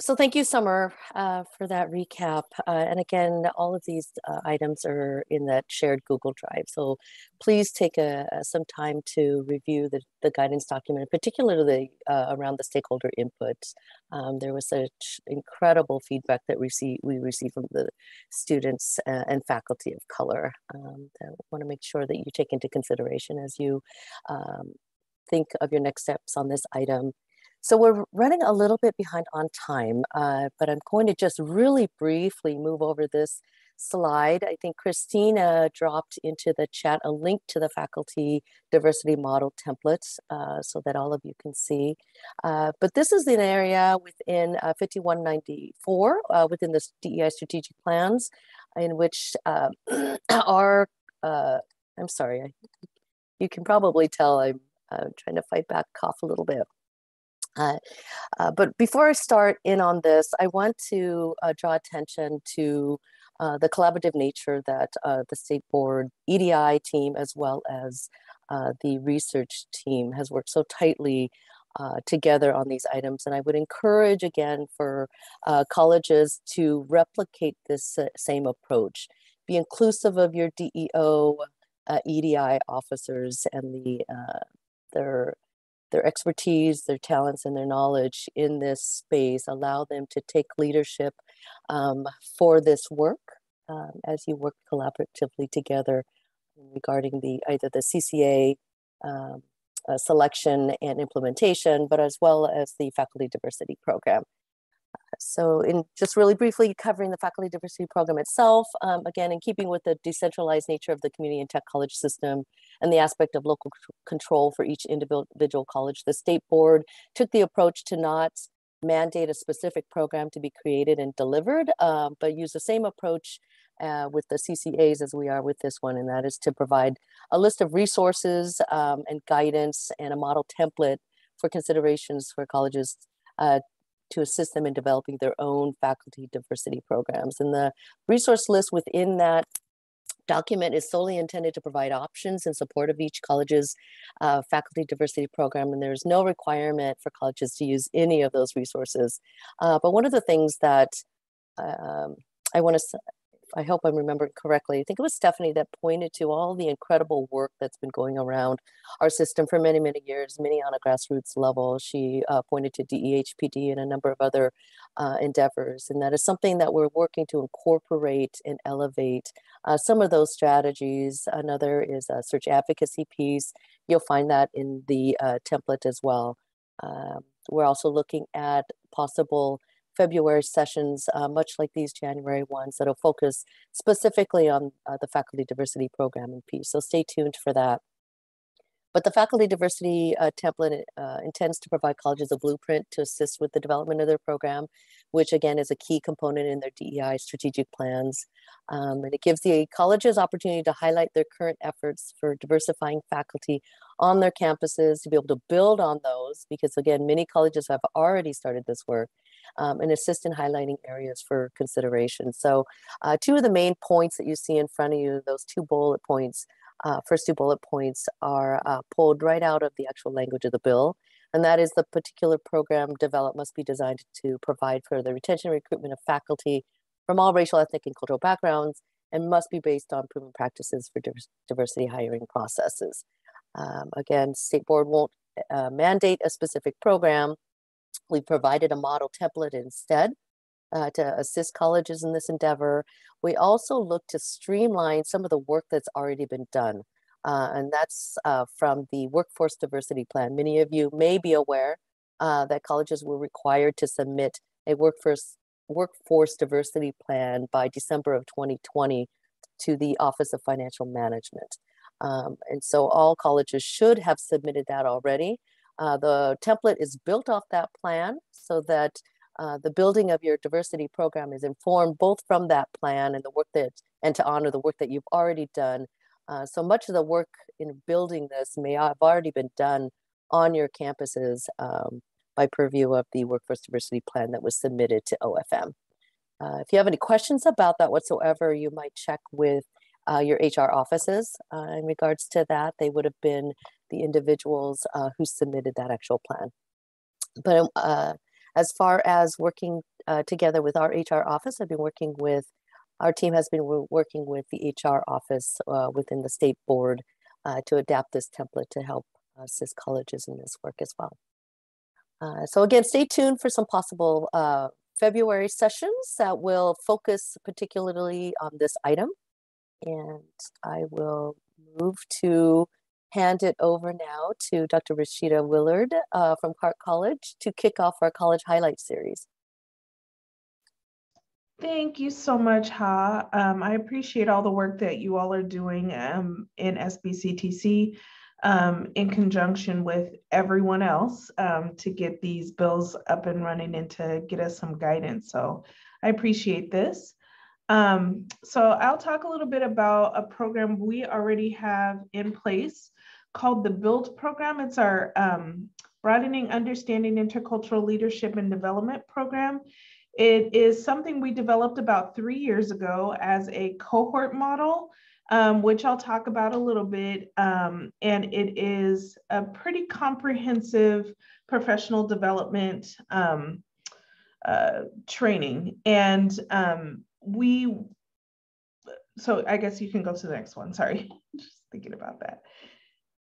so thank you, Summer, uh, for that recap. Uh, and again, all of these uh, items are in that shared Google Drive. So please take a, a some time to review the, the guidance document, particularly uh, around the stakeholder input. Um, there was such incredible feedback that we, see, we received from the students uh, and faculty of color um, I want to make sure that you take into consideration as you um, think of your next steps on this item. So we're running a little bit behind on time, uh, but I'm going to just really briefly move over this slide. I think Christina dropped into the chat a link to the faculty diversity model templates uh, so that all of you can see. Uh, but this is an area within uh, 5194 uh, within the DEI strategic plans in which uh, our, I'm sorry, I, you can probably tell I'm trying to fight back cough a little bit. Uh, uh, but before I start in on this, I want to uh, draw attention to uh, the collaborative nature that the state board EDI team, as well as the research team, has worked so tightly together on these items. And I would encourage again for colleges to replicate this same approach. Be inclusive of your DEO, EDI officers and the their their expertise, their talents, and their knowledge in this space, allow them to take leadership um, for this work um, as you work collaboratively together regarding the either the CCA um, uh, selection and implementation, but as well as the faculty diversity program. So in just really briefly covering the faculty diversity program itself, um, again, in keeping with the decentralized nature of the community and tech college system and the aspect of local control for each individual college, the state board took the approach to not mandate a specific program to be created and delivered, um, but use the same approach uh, with the CCAs as we are with this one, and that is to provide a list of resources um, and guidance and a model template for considerations for colleges uh, to assist them in developing their own faculty diversity programs. And the resource list within that document is solely intended to provide options in support of each college's uh, faculty diversity program, and there's no requirement for colleges to use any of those resources. Uh, but one of the things that um, I want to I hope I'm remembering correctly. I think it was Stephanie that pointed to all the incredible work that's been going around our system for many, many years, many on a grassroots level. She uh, pointed to DEHPD and a number of other uh, endeavors. And that is something that we're working to incorporate and elevate uh, some of those strategies. Another is a search advocacy piece. You'll find that in the uh, template as well. Um, we're also looking at possible February sessions, uh, much like these January ones, that'll focus specifically on uh, the faculty diversity programming piece. So stay tuned for that. But the faculty diversity uh, template uh, intends to provide colleges a blueprint to assist with the development of their program, which again is a key component in their DEI strategic plans. Um, and it gives the colleges opportunity to highlight their current efforts for diversifying faculty on their campuses to be able to build on those, because again, many colleges have already started this work um, and assist in highlighting areas for consideration. So uh, two of the main points that you see in front of you, those two bullet points, uh, first two bullet points are uh, pulled right out of the actual language of the bill. And that is the particular program developed must be designed to provide for the retention and recruitment of faculty from all racial, ethnic, and cultural backgrounds and must be based on proven practices for diversity hiring processes. Um, again, state board won't uh, mandate a specific program. We provided a model template instead uh, to assist colleges in this endeavor. We also look to streamline some of the work that's already been done. Uh, and that's uh, from the Workforce Diversity Plan. Many of you may be aware uh, that colleges were required to submit a workforce, workforce diversity plan by December of 2020 to the Office of Financial Management. Um, and so all colleges should have submitted that already. Uh, the template is built off that plan so that uh, the building of your diversity program is informed both from that plan and the work that, and to honor the work that you've already done. Uh, so much of the work in building this may have already been done on your campuses um, by purview of the workforce diversity plan that was submitted to OFM. Uh, if you have any questions about that whatsoever, you might check with uh, your HR offices uh, in regards to that. They would have been the individuals uh, who submitted that actual plan. But uh, as far as working uh, together with our HR office, I've been working with, our team has been working with the HR office uh, within the state board to adapt this template to help assist colleges in this work as well. so again, stay tuned for some possible February sessions that will focus particularly on this item. And I will move to hand it over now to Dr. Rashida Willard uh, from Clark College to kick off our college highlight series. Thank you so much, Ha. Um, I appreciate all the work that you all are doing um, in SBCTC um, in conjunction with everyone else um, to get these bills up and running and to get us some guidance. So I appreciate this. Um, so I'll talk a little bit about a program we already have in place called the BUILD program. It's our um, Broadening Understanding Intercultural Leadership and Development program. It is something we developed about three years ago as a cohort model, um, which I'll talk about a little bit. Um, and it is a pretty comprehensive professional development um, uh, training. And um, we, so I guess you can go to the next one. Sorry, just thinking about that.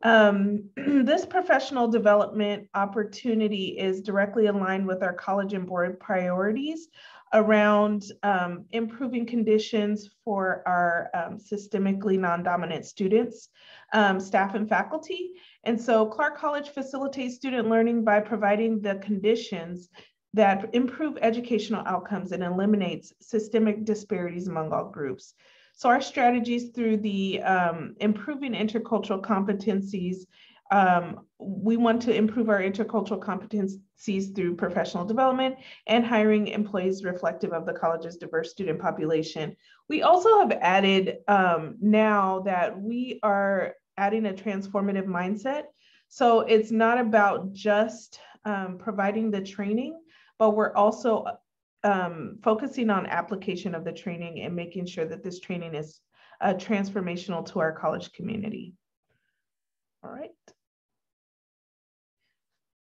Um, this professional development opportunity is directly aligned with our college and board priorities around um, improving conditions for our um, systemically non-dominant students, um, staff and faculty. And so Clark College facilitates student learning by providing the conditions that improve educational outcomes and eliminates systemic disparities among all groups. So our strategies through the um, improving intercultural competencies, um, we want to improve our intercultural competencies through professional development and hiring employees reflective of the college's diverse student population. We also have added um, now that we are adding a transformative mindset. So it's not about just um, providing the training, but we're also um, focusing on application of the training and making sure that this training is uh, transformational to our college community. All right.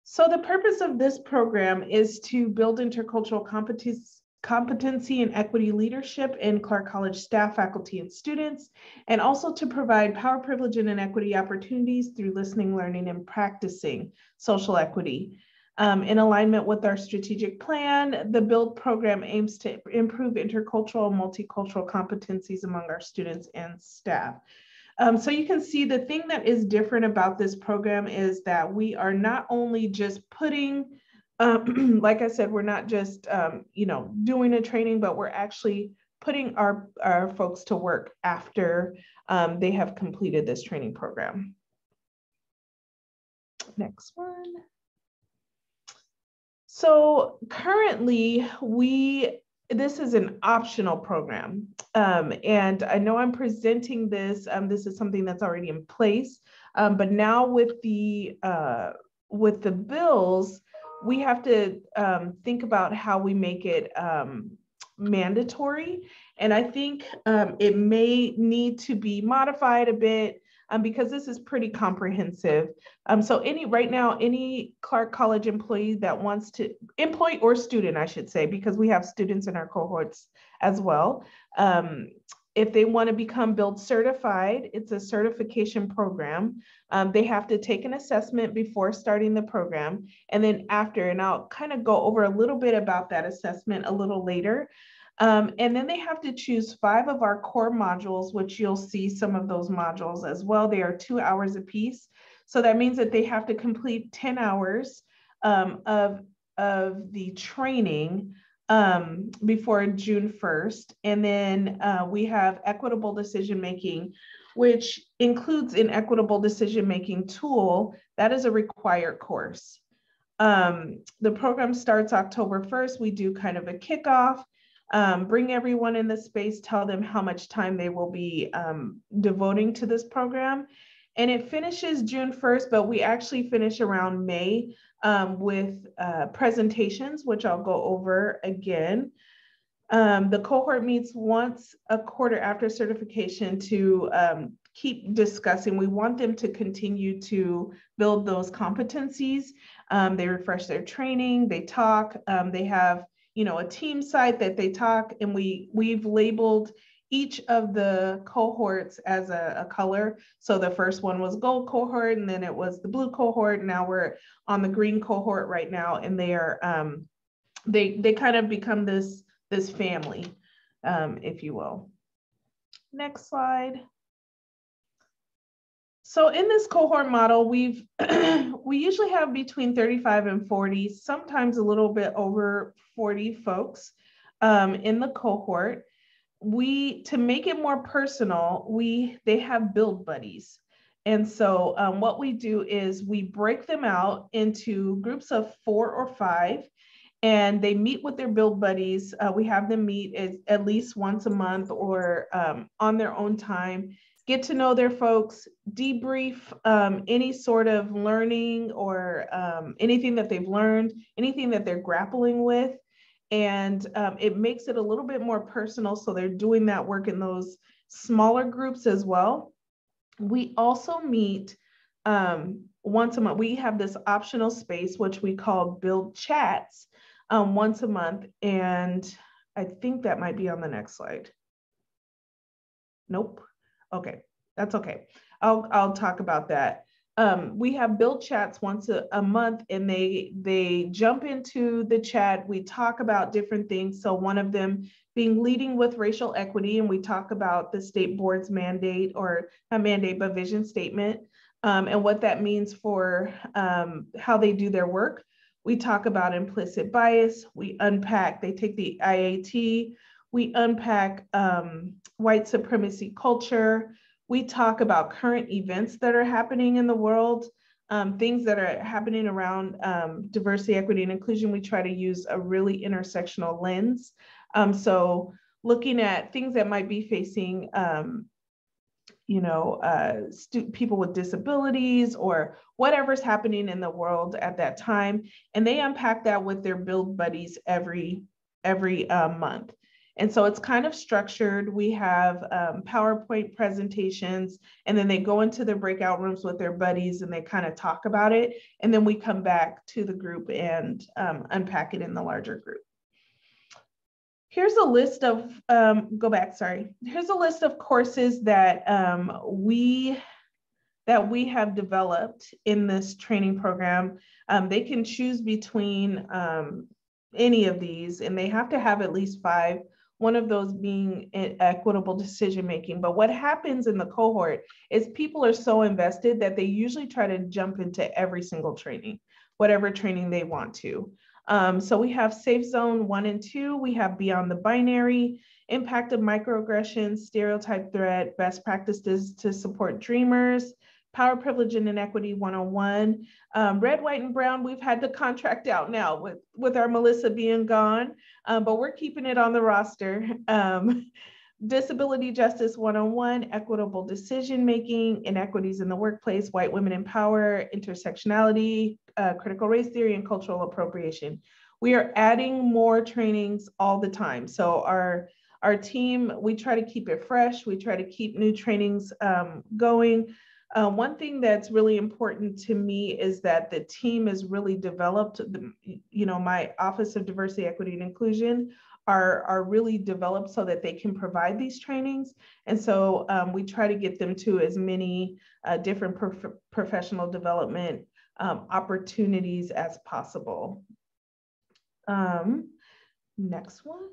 So the purpose of this program is to build intercultural competence, competency and equity leadership in Clark College staff, faculty, and students, and also to provide power, privilege, and inequity opportunities through listening, learning, and practicing social equity. Um, in alignment with our strategic plan, the BUILD program aims to improve intercultural and multicultural competencies among our students and staff. Um, so you can see the thing that is different about this program is that we are not only just putting um, like I said, we're not just, um, you know, doing a training, but we're actually putting our, our folks to work after um, they have completed this training program. Next one. So currently we, this is an optional program. Um, and I know I'm presenting this, um, this is something that's already in place, um, but now with the, uh, with the bills, we have to um, think about how we make it um, mandatory. And I think um, it may need to be modified a bit um, because this is pretty comprehensive. Um, so any right now, any Clark College employee that wants to, employee or student, I should say, because we have students in our cohorts as well. Um, if they want to become build certified, it's a certification program. Um, they have to take an assessment before starting the program. And then after, and I'll kind of go over a little bit about that assessment a little later. Um, and then they have to choose five of our core modules, which you'll see some of those modules as well. They are two hours a piece. So that means that they have to complete 10 hours um, of, of the training um, before June 1st. And then uh, we have equitable decision making, which includes an equitable decision making tool. That is a required course. Um, the program starts October 1st. We do kind of a kickoff um, bring everyone in the space, tell them how much time they will be um, devoting to this program. And it finishes June 1st, but we actually finish around May um, with uh, presentations, which I'll go over again. Um, the cohort meets once a quarter after certification to um, keep discussing. We want them to continue to build those competencies. Um, they refresh their training, they talk, they have you know, a team site that they talk and we we've labeled each of the cohorts as a, a, color. So the first one was gold cohort and then it was the blue cohort. Now we're on the green cohort right now and they are, um, they, they kind of become this, this family, um, if you will. Next slide. So in this cohort model, we've we usually have between 35 and 40, sometimes a little bit over 40 folks um, in the cohort. We to make it more personal, we they have build buddies. And so um, what we do is we break them out into groups of four or five, and they meet with their build buddies. Uh, we have them meet at, at least once a month or um, on their own time get to know their folks, debrief um, any sort of learning or um, anything that they've learned, anything that they're grappling with. And um, it makes it a little bit more personal. So they're doing that work in those smaller groups as well. We also meet um, once a month. We have this optional space, which we call Build Chats, um, once a month. And I think that might be on the next slide. Nope. Okay, that's okay. I'll I'll talk about that. Um, we have build chats once a, a, month and they they jump into the chat. We talk about different things. So one of them being leading with racial equity and we talk about the state board's mandate or a mandate but vision statement um, and what that means for um, how they do their work. We talk about implicit bias. We unpack they take the iat we unpack um, white supremacy culture. We talk about current events that are happening in the world, um, things that are happening around um, diversity, equity, and inclusion. We try to use a really intersectional lens. Um, so looking at things that might be facing um, you know, uh, people with disabilities or whatever's happening in the world at that time. And they unpack that with their build buddies every, every uh, month. And so it's kind of structured. We have um, PowerPoint presentations, and then they go into the breakout rooms with their buddies and they kind of talk about it. And then we come back to the group and um, unpack it in the larger group. Here's a list of, um, go back, sorry. Here's a list of courses that um, we that we have developed in this training program. Um, they can choose between um, any of these and they have to have at least five one of those being equitable decision making. But what happens in the cohort is people are so invested that they usually try to jump into every single training, whatever training they want to. Um, so we have Safe Zone 1 and 2, we have Beyond the Binary, Impact of Microaggressions, Stereotype Threat, Best Practices to Support Dreamers, Power, Privilege, and Inequity 101. Um, Red, White, and Brown, we've had the contract out now with, with our Melissa being gone, um, but we're keeping it on the roster. Um, Disability Justice 101, Equitable Decision Making, Inequities in the Workplace, White Women in Power, Intersectionality, uh, Critical Race Theory, and Cultural Appropriation. We are adding more trainings all the time. So our, our team, we try to keep it fresh. We try to keep new trainings um, going. Uh, one thing that's really important to me is that the team is really developed. The, you know, my Office of Diversity, Equity, and Inclusion are, are really developed so that they can provide these trainings. And so um, we try to get them to as many uh, different prof professional development um, opportunities as possible. Um, next one.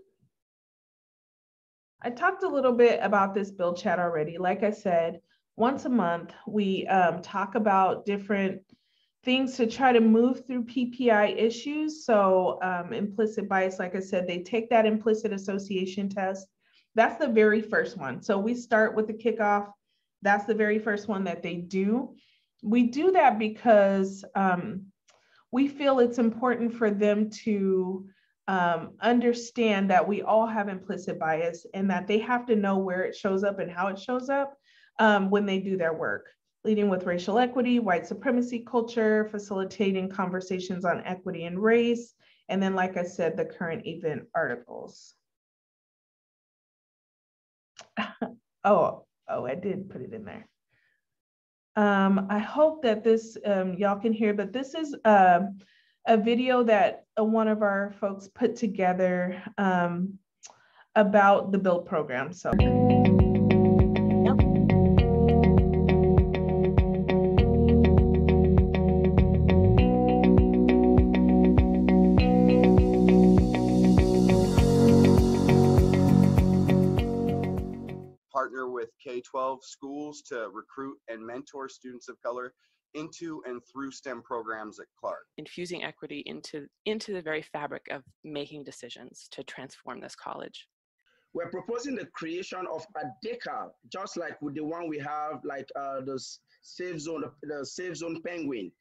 I talked a little bit about this build chat already. Like I said, once a month, we um, talk about different things to try to move through PPI issues. So um, implicit bias, like I said, they take that implicit association test. That's the very first one. So we start with the kickoff. That's the very first one that they do. We do that because um, we feel it's important for them to um, understand that we all have implicit bias and that they have to know where it shows up and how it shows up um, when they do their work leading with racial equity, white supremacy culture, facilitating conversations on equity and race, and then, like I said, the current event articles. oh, oh, I did put it in there. Um, I hope that this, um, y'all can hear, but this is uh, a video that uh, one of our folks put together um, about the BUILD program. So. K-12 schools to recruit and mentor students of color into and through STEM programs at Clark. Infusing equity into, into the very fabric of making decisions to transform this college. We're proposing the creation of a decal, just like with the one we have, like uh, the safe zone, the safe zone penguin,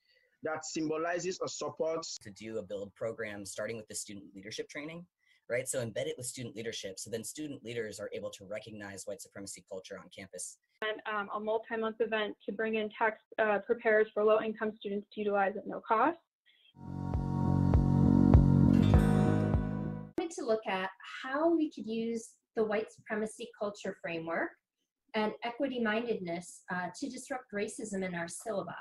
that symbolizes a support. To do a build program, starting with the student leadership training, right? So embed it with student leadership. So then student leaders are able to recognize white supremacy culture on campus. And um, a multi-month event to bring in text uh, preparers for low-income students to utilize at no cost. I wanted to look at how we could use the white supremacy culture framework and equity mindedness uh, to disrupt racism in our syllabi.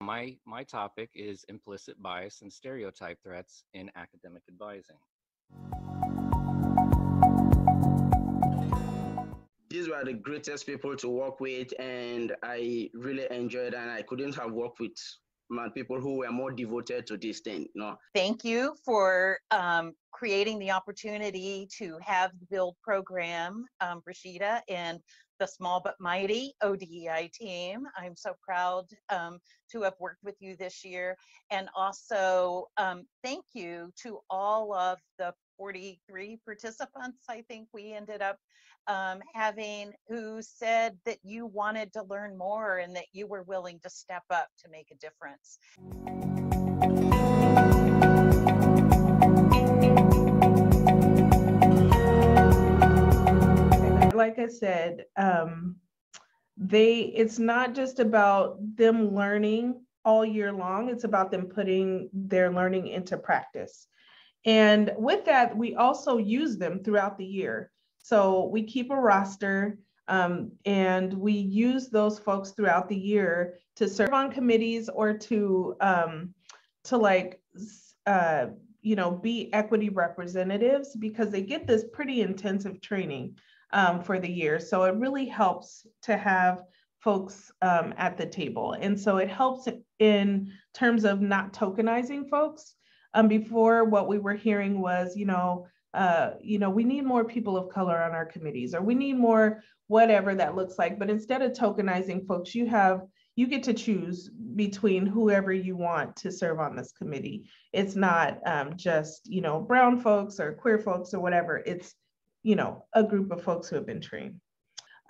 My, my topic is implicit bias and stereotype threats in academic advising. These were the greatest people to work with and i really enjoyed and i couldn't have worked with man, people who were more devoted to this thing know thank you for um, creating the opportunity to have the build program um, rashida and the small but mighty ODEI team. I'm so proud um, to have worked with you this year. And also, um, thank you to all of the 43 participants, I think we ended up um, having, who said that you wanted to learn more and that you were willing to step up to make a difference. Like I said, um, they it's not just about them learning all year long, it's about them putting their learning into practice. And with that, we also use them throughout the year. So we keep a roster um, and we use those folks throughout the year to serve on committees or to um, to like uh, you know be equity representatives because they get this pretty intensive training um, for the year. So it really helps to have folks um, at the table, and so it helps in terms of not tokenizing folks um, before what we were hearing was, you know, uh, you know, we need more people of color on our committees, or we need more whatever that looks like. But instead of tokenizing folks, you have you get to choose between whoever you want to serve on this committee. It's not um, just, you know, brown folks or queer folks or whatever. It's, you know, a group of folks who have been trained.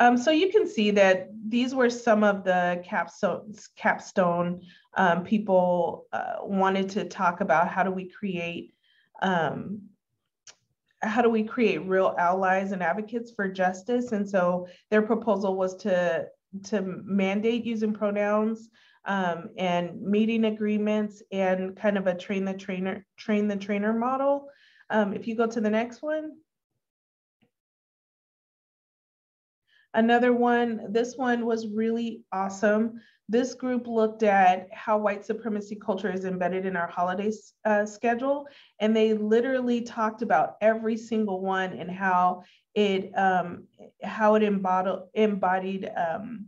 Um, so you can see that these were some of the capstone, capstone um, people uh, wanted to talk about how do we create um, how do we create real allies and advocates for justice? And so their proposal was to to mandate using pronouns um, and meeting agreements and kind of a train the trainer train the trainer model. Um, if you go to the next one. Another one, this one was really awesome. This group looked at how white supremacy culture is embedded in our holiday uh, schedule, and they literally talked about every single one and how it um, how it embodied embodied um,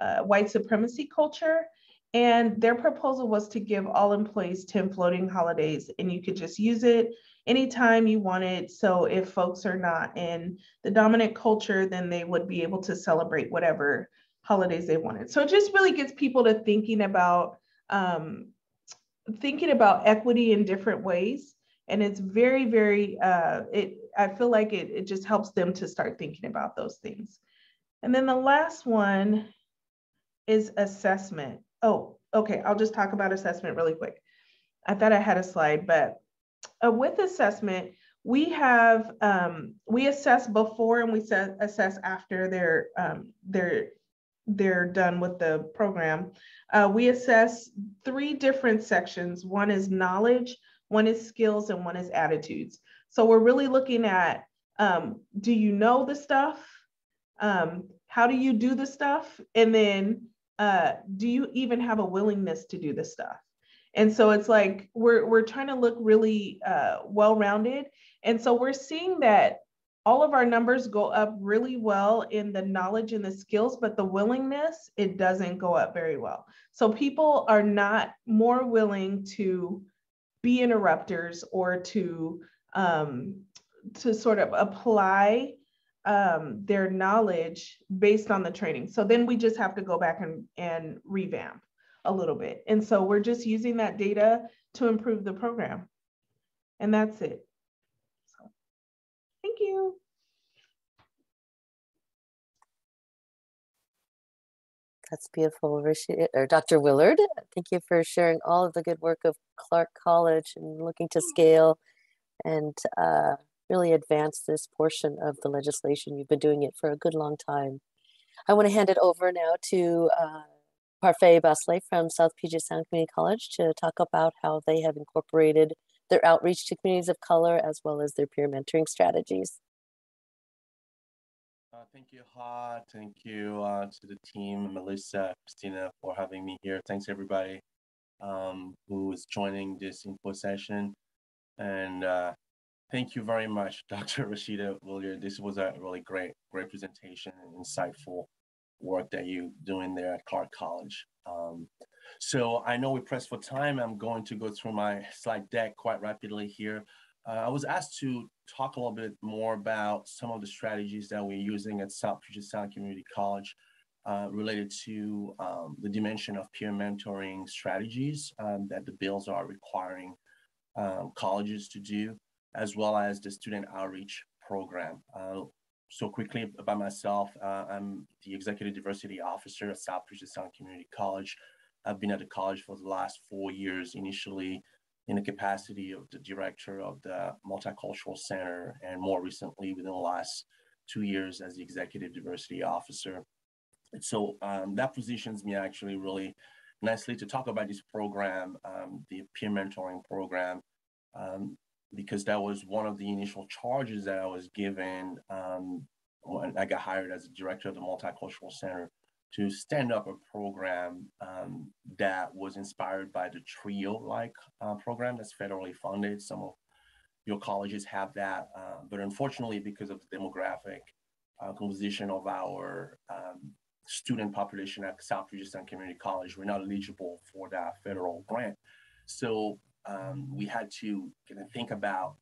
uh, white supremacy culture. And their proposal was to give all employees 10 floating holidays, and you could just use it anytime you wanted. So if folks are not in the dominant culture, then they would be able to celebrate whatever holidays they wanted. So it just really gets people to thinking about um, thinking about equity in different ways. And it's very, very, uh, it, I feel like it, it just helps them to start thinking about those things. And then the last one is assessment. Oh, okay, I'll just talk about assessment really quick. I thought I had a slide, but uh, with assessment, we have um, we assess before and we assess after they're um, they're they're done with the program. Uh, we assess three different sections. One is knowledge, one is skills, and one is attitudes. So we're really looking at um, do you know the stuff? Um, how do you do the stuff? And then uh, do you even have a willingness to do the stuff? And so it's like we're we're trying to look really uh, well-rounded. And so we're seeing that all of our numbers go up really well in the knowledge and the skills, but the willingness, it doesn't go up very well. So people are not more willing to be interrupters or to um, to sort of apply um, their knowledge based on the training. So then we just have to go back and, and revamp a little bit. And so we're just using that data to improve the program. And that's it. So, thank you. That's beautiful, Rishi, or Dr. Willard. Thank you for sharing all of the good work of Clark College and looking to scale and uh, really advance this portion of the legislation. You've been doing it for a good long time. I want to hand it over now to uh, Parfait Bassale from South Puget Sound Community College to talk about how they have incorporated their outreach to communities of color as well as their peer mentoring strategies. Uh, thank you, Ha. Thank you uh, to the team, Melissa, Christina, for having me here. Thanks, everybody um, who is joining this info session. And uh, thank you very much, Dr. Rashida Willard. This was a really great, great presentation and insightful work that you're doing there at Clark College. Um, so I know we pressed for time. I'm going to go through my slide deck quite rapidly here. Uh, I was asked to talk a little bit more about some of the strategies that we're using at South Puget Sound Community College uh, related to um, the dimension of peer mentoring strategies um, that the bills are requiring um, colleges to do, as well as the student outreach program. Uh, so quickly about myself, uh, I'm the Executive Diversity Officer at South Sound Community College. I've been at the college for the last four years, initially in the capacity of the director of the Multicultural Center, and more recently within the last two years as the Executive Diversity Officer. And so um, that positions me actually really nicely to talk about this program, um, the peer mentoring program. Um, because that was one of the initial charges that I was given um, when I got hired as a director of the Multicultural Center to stand up a program um, that was inspired by the TRIO-like uh, program that's federally funded. Some of your colleges have that, uh, but unfortunately, because of the demographic uh, composition of our um, student population at South Sound Community College, we're not eligible for that federal grant. So um, we had to kind of think about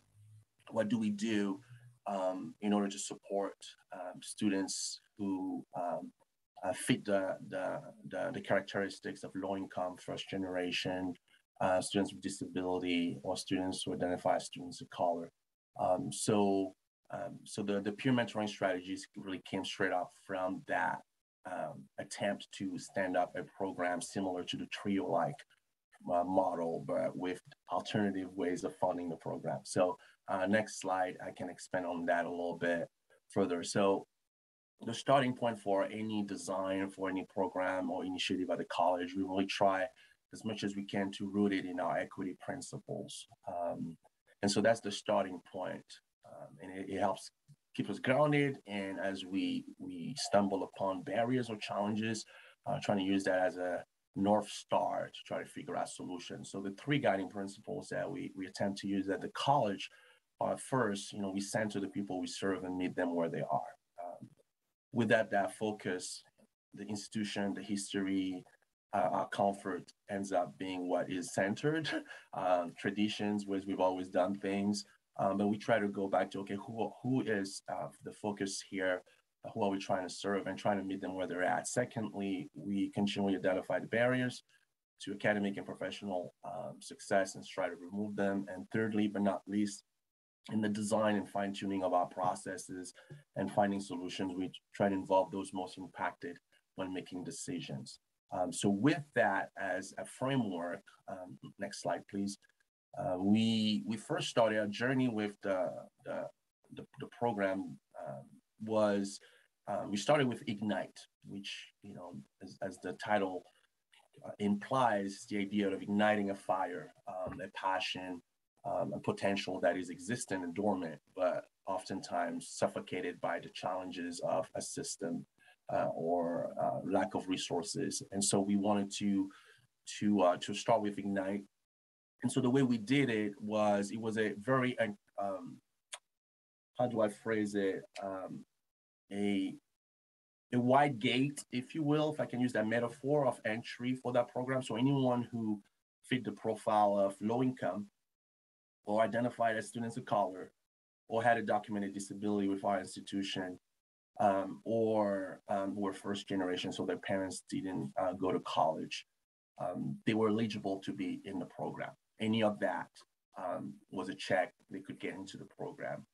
what do we do um, in order to support um, students who um, uh, fit the, the, the, the, characteristics of low income, first generation, uh, students with disability, or students who identify as students of color. Um, so um, so the, the peer mentoring strategies really came straight off from that attempt to stand up a program similar to the TRIO-like uh, model, but with alternative ways of funding the program. So uh, next slide, I can expand on that a little bit further. So the starting point for any design for any program or initiative at the college, we really try as much as we can to root it in our equity principles. Um, and so that's the starting point. Um, and it, it, helps keep us grounded. And as we, we stumble upon barriers or challenges, uh, trying to use that as a North Star to try to figure out solutions. So the three guiding principles that we, we attempt to use at the college are first, you know, we center the people we serve and meet them where they are. Um, with that, that focus, the institution, the history, uh, our comfort ends up being what is centered, uh, traditions, ways we've always done things. Um, but we try to go back to, okay, who, who is uh, the focus here? Who are we trying to serve and trying to meet them where they're at. Secondly, we continually identify the barriers to academic and professional um, success and try to remove them. And thirdly, but not least, in the design and fine tuning of our processes and finding solutions, we try to involve those most impacted when making decisions. Um, so with that as a framework, um, next slide, please. Uh, we we first started our journey with the the, the, the program um, was uh, we started with Ignite, which you know as, as the title uh, implies, the idea of igniting a fire, um, a passion, um, a potential that is existent and dormant, but oftentimes suffocated by the challenges of a system uh, or uh, lack of resources. And so we wanted to to uh, to start with Ignite and so the way we did it was, it was a very, um, how do I phrase it? Um, a, a wide gate, if you will, if I can use that metaphor of entry for that program. So anyone who fit the profile of low income or identified as students of color or had a documented disability with our institution um, or um, were first generation, so their parents didn't uh, go to college, um, they were eligible to be in the program any of that um, was a check they could get into the program.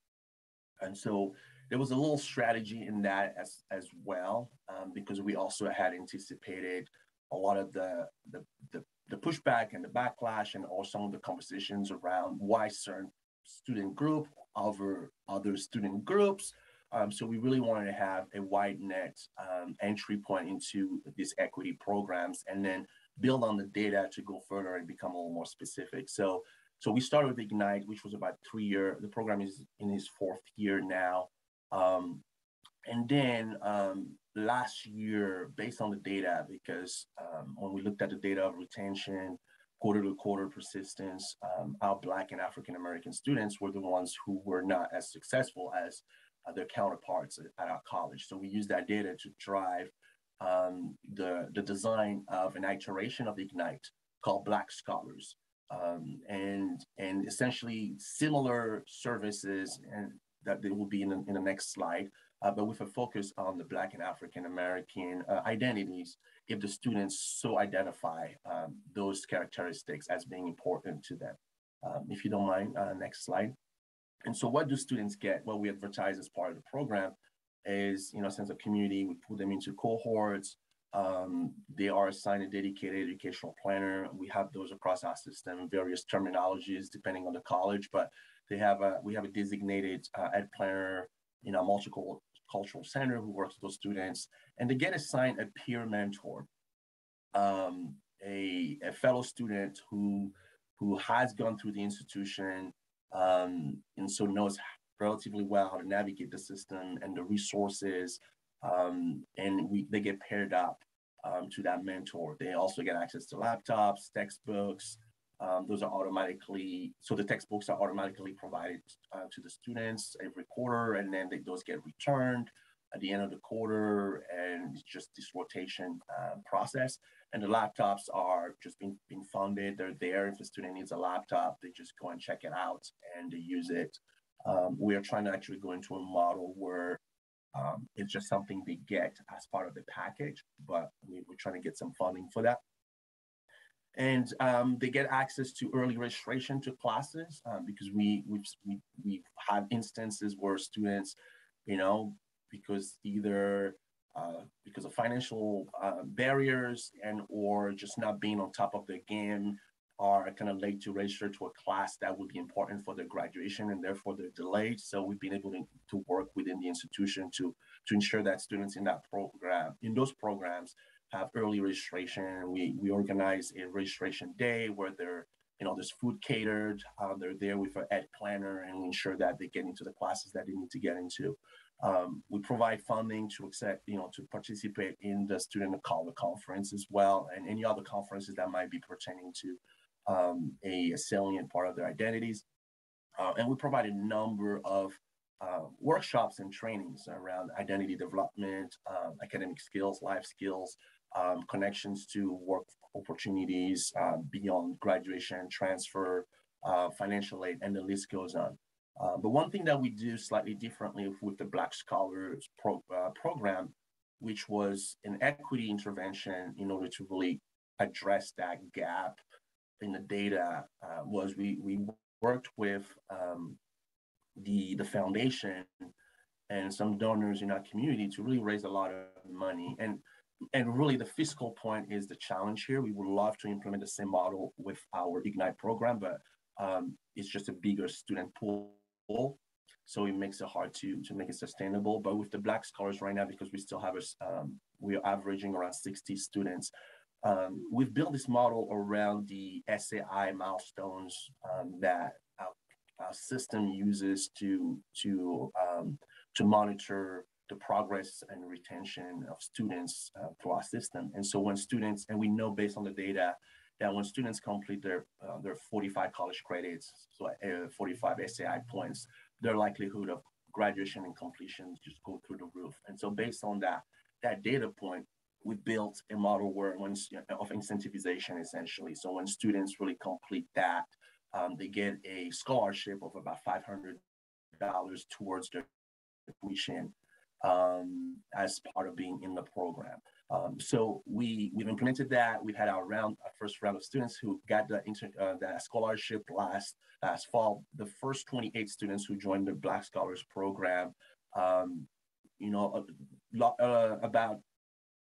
And so there was a little strategy in that as, as well, um, because we also had anticipated a lot of the, the, the, the, pushback and the backlash and also some of the conversations around why certain student group over other student groups. Um, so we really wanted to have a wide net um, entry point into these equity programs and then build on the data to go further and become a little more specific. So, so we started with Ignite, which was about three year. The program is in its fourth year now. Um, and then um, last year, based on the data, because um, when we looked at the data of retention, quarter to quarter persistence, um, our Black and African American students were the ones who were not as successful as uh, their counterparts at our college. So we used that data to drive um, the, the design of an iteration of Ignite called Black Scholars. Um, and, and essentially similar services and that they will be in the, in the next slide, uh, but with a focus on the Black and African American uh, identities if the students so identify um, those characteristics as being important to them. Um, if you don't mind, uh, next slide. And so what do students get? Well, we advertise as part of the program is, you know, sense of community. We put them into cohorts. Um, they are assigned a dedicated educational planner. We have those across our system, various terminologies depending on the college, but they have a, we have a designated uh, ed planner in a multicultural center who works with those students, and they get assigned a peer mentor, um, a, a fellow student who, who has gone through the institution um, and so knows relatively well how to navigate the system and the resources. Um, and we, they get paired up um, to that mentor. They also get access to laptops, textbooks. Um, those are automatically, so the textbooks are automatically provided uh, to the students every quarter, and then they, those get returned at the end of the quarter, and it's just this rotation uh, process. And the laptops are just being, being funded. They're there. If a student needs a laptop, they just go and check it out and they use it um, we are trying to actually go into a model where Um, it's just something they get as part of the package, but we, are trying to get some funding for that. And um, they get access to early registration to classes um, because we we've, we we have instances where students, you know, because either uh, because of financial uh, barriers and or just not being on top of the game are kind of late to register to a class that would be important for their graduation and therefore they're delayed. So we've been able to, to work within the institution to, to ensure that students in that program, in those programs have early registration. We, we organize a registration day where they're, you know, there's food catered, uh, they're there with an ed planner and we ensure that they get into the classes that they need to get into. Um, we provide funding to accept, you know, to participate in the Student of Color Conference as well, and any other conferences that might be pertaining to um, a, a, salient part of their identities. Uh, and we provide a number of uh, workshops and trainings around identity development, um, academic skills, life skills, um, connections to work opportunities uh, beyond graduation, transfer, uh, financial aid, and the list goes on. Uh, but one thing that we do slightly differently with the Black Scholars pro, uh, program, which was an equity intervention in order to really address that gap in the data, uh, was we, we worked with um, the, the foundation and some donors in our community to really raise a lot of money. And, and really the fiscal point is the challenge here. We would love to implement the same model with our Ignite program, but um, it's just a bigger student pool so it makes it hard to to make it sustainable. But with the Black Scholars right now, because we still have a, um, we're averaging around 60 students. Um, we've built this model around the SAI milestones um, that our, our, system uses to to um, to monitor the progress and retention of students uh, through our system. And so when students, and we know based on the data that when students complete their uh, their 45 college credits, so uh, 45 SAI points, their likelihood of graduation and completion just go through the roof. And so based on that that data point, we built a model where when of incentivization essentially. So when students really complete that, um, they get a scholarship of about $500 towards their tuition um, as part of being in the program. Um, so we we've implemented that. We've had our round, our first round of students who got the inter, uh, the scholarship last last fall. The first 28 students who joined the Black Scholars Program, um, you know, uh, about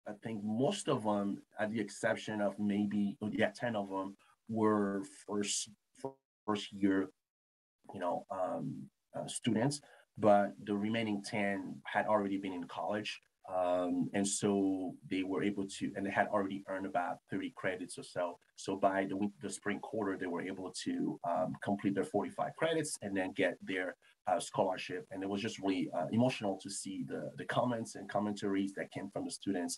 I think most of them, at the exception of maybe yeah 10 of them, were first first year, you know, um, uh, students. But the remaining 10 had already been in college. Um, and so they were able to, and they had already earned about 30 credits or so. So by the, the spring quarter, they were able to um, complete their 45 credits and then get their uh, scholarship. And it was just really uh, emotional to see the, the comments and commentaries that came from the students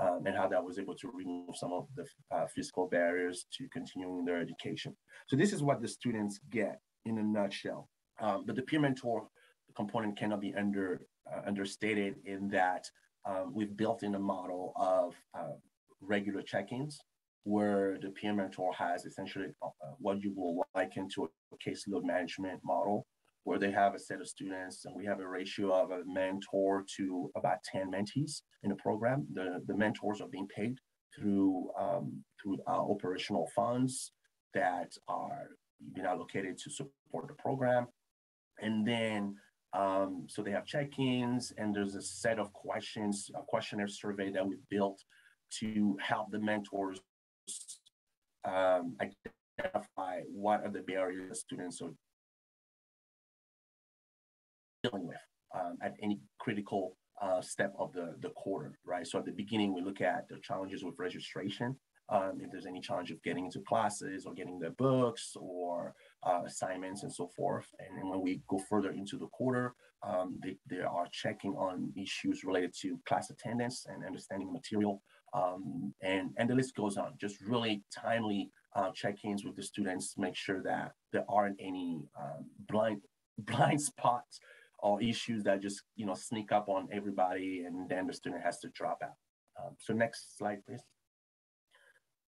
um, and how that was able to remove some of the uh, physical barriers to continuing their education. So this is what the students get in a nutshell. Um, but the peer mentor component cannot be under uh, understated in that um, we've built in a model of uh, regular check-ins where the peer mentor has essentially uh, what you will liken to a caseload management model where they have a set of students and we have a ratio of a mentor to about 10 mentees in the program. The, the mentors are being paid through, um, through uh, operational funds that are being allocated to support the program. And then um, so they have check-ins and there's a set of questions, a questionnaire survey that we built to help the mentors um, identify what are the barriers students are dealing with um, at any critical uh, step of the, the quarter, right? So at the beginning, we look at the challenges with registration um, if there's any challenge of getting into classes or getting their books or uh, assignments and so forth. And when we go further into the quarter, um, they, they are checking on issues related to class attendance and understanding material. Um, and, and the list goes on, just really timely uh, check-ins with the students to make sure that there aren't any um, blind, blind spots or issues that just you know sneak up on everybody and then the student has to drop out. Um, so next slide, please.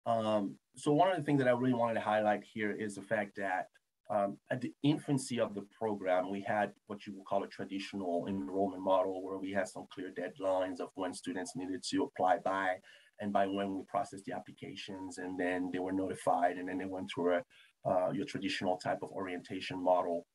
Um, so one of the things that I really wanted to highlight here is the fact that um, at the infancy of the program, we had what you would call a traditional enrollment model where we had some clear deadlines of when students needed to apply by and by when we processed the applications and then they were notified and then they went through a, uh, your traditional type of orientation model.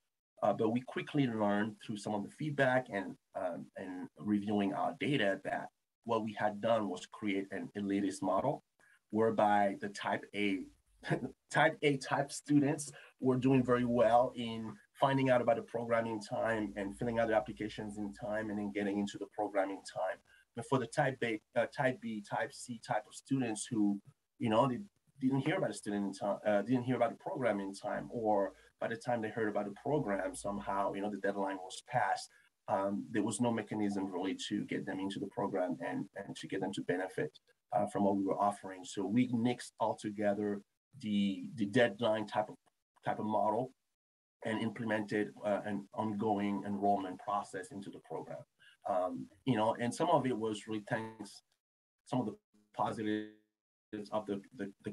Uh, but we quickly learned through some of the feedback and, um, and reviewing our data that what we had done was create an elitist model whereby the type A type A type students were doing very well in finding out about the program in time and filling out the applications in time and then getting into the program in time. But for the type B, uh, type B, type C type of students who, you know, they didn't hear about the student in time, uh, didn't hear about the program in time, or by the time they heard about the program, somehow, you know, the deadline was passed. Um, there was no mechanism really to get them into the program and, and to get them to benefit uh, from what we were offering. So we mixed all together the, the deadline type of, type of model and implemented uh, an ongoing enrollment process into the program. Um, you know, and some of it was really thanks some of the positives of the, the, the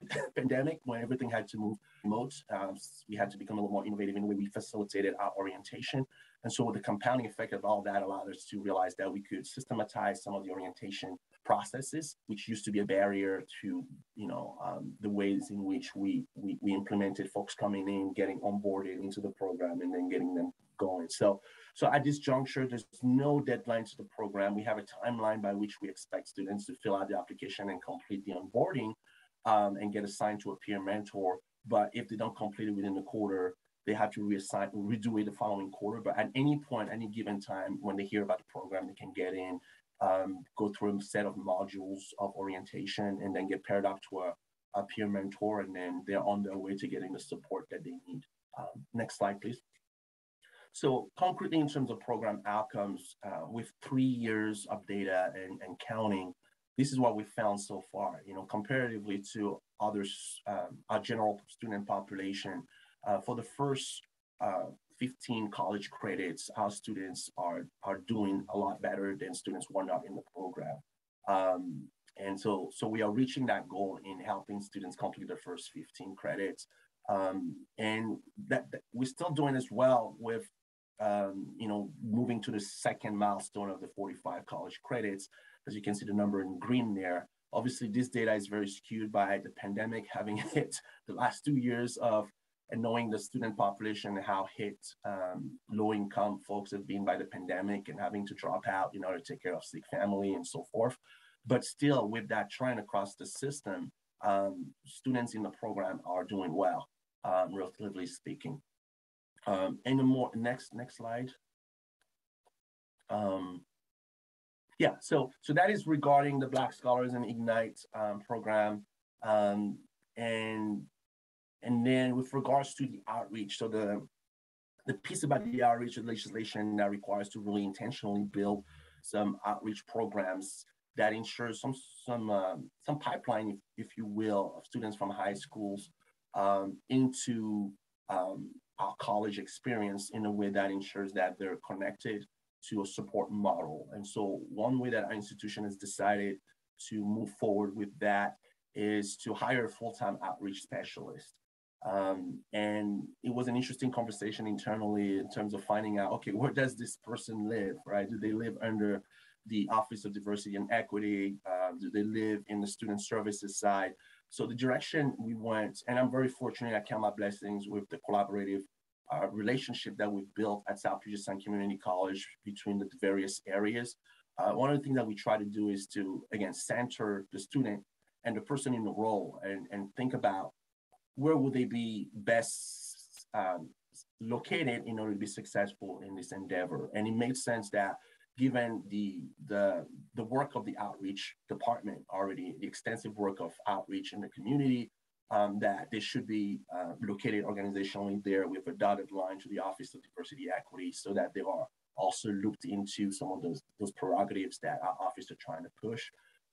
pandemic when everything had to move remote. Um, we had to become a little more innovative in the way we facilitated our orientation. And so the compounding effect of all that allowed us to realize that we could systematize some of the orientation processes, which used to be a barrier to, you know, um, the ways in which we, we, we implemented folks coming in, getting onboarded into the program, and then getting them going. So, so at this juncture, there's no deadline to the program. We have a timeline by which we expect students to fill out the application and complete the onboarding um, and get assigned to a peer mentor. But if they don't complete it within the quarter, they have to reassign, redo it the following quarter. But at any point, any given time, when they hear about the program, they can get in, um, go through a set of modules of orientation, and then get paired up to a, a peer mentor, and then they're on their way to getting the support that they need. Um, next slide, please. So concretely in terms of program outcomes, uh, with three years of data and, and counting, this is what we found so far. You know, comparatively to others, um, our general student population, uh, for the first uh, 15 college credits, our students are are doing a lot better than students who are not in the program. Um, and so, so we are reaching that goal in helping students complete the first 15 credits. Um, and that, that, we're still doing as well with, um, you know, moving to the second milestone of the 45 college credits. As you can see the number in green there. Obviously, this data is very skewed by the pandemic having hit the last two years of and knowing the student population and how hit um, low income folks have been by the pandemic and having to drop out in order to take care of sick family and so forth. But still, with that trend across the system, um, students in the program are doing well, um, relatively speaking. Um, and the more next next slide. Um, yeah, so so that is regarding the Black Scholars and Ignite um, program, um, and and then with regards to the outreach, so the the piece about the outreach legislation that requires to really intentionally build some outreach programs that ensures some some um, some pipeline, if, if, you will, of students from high schools um, into um, our college experience in a way that ensures that they're connected to a support model. And so one way that our institution has decided to move forward with that is to hire a full-time outreach specialist. Um, and it was an interesting conversation internally in terms of finding out, okay, where does this person live, right? Do they live under the Office of Diversity and Equity? Uh, do they live in the student services side? So the direction we went, and I'm very fortunate, I count my blessings with the collaborative uh, relationship that we've built at South Puget Sound Community College between the various areas. Uh, one of the things that we try to do is to, again, center the student and the person in the role and, and think about where would they be best um, located in order to be successful in this endeavor. And it made sense that given the, the, the work of the outreach department already, the extensive work of outreach in the community, um, that they should be uh, located organizationally there with a dotted line to the Office of Diversity Equity so that they are also looped into some of those, those prerogatives that our office are trying to push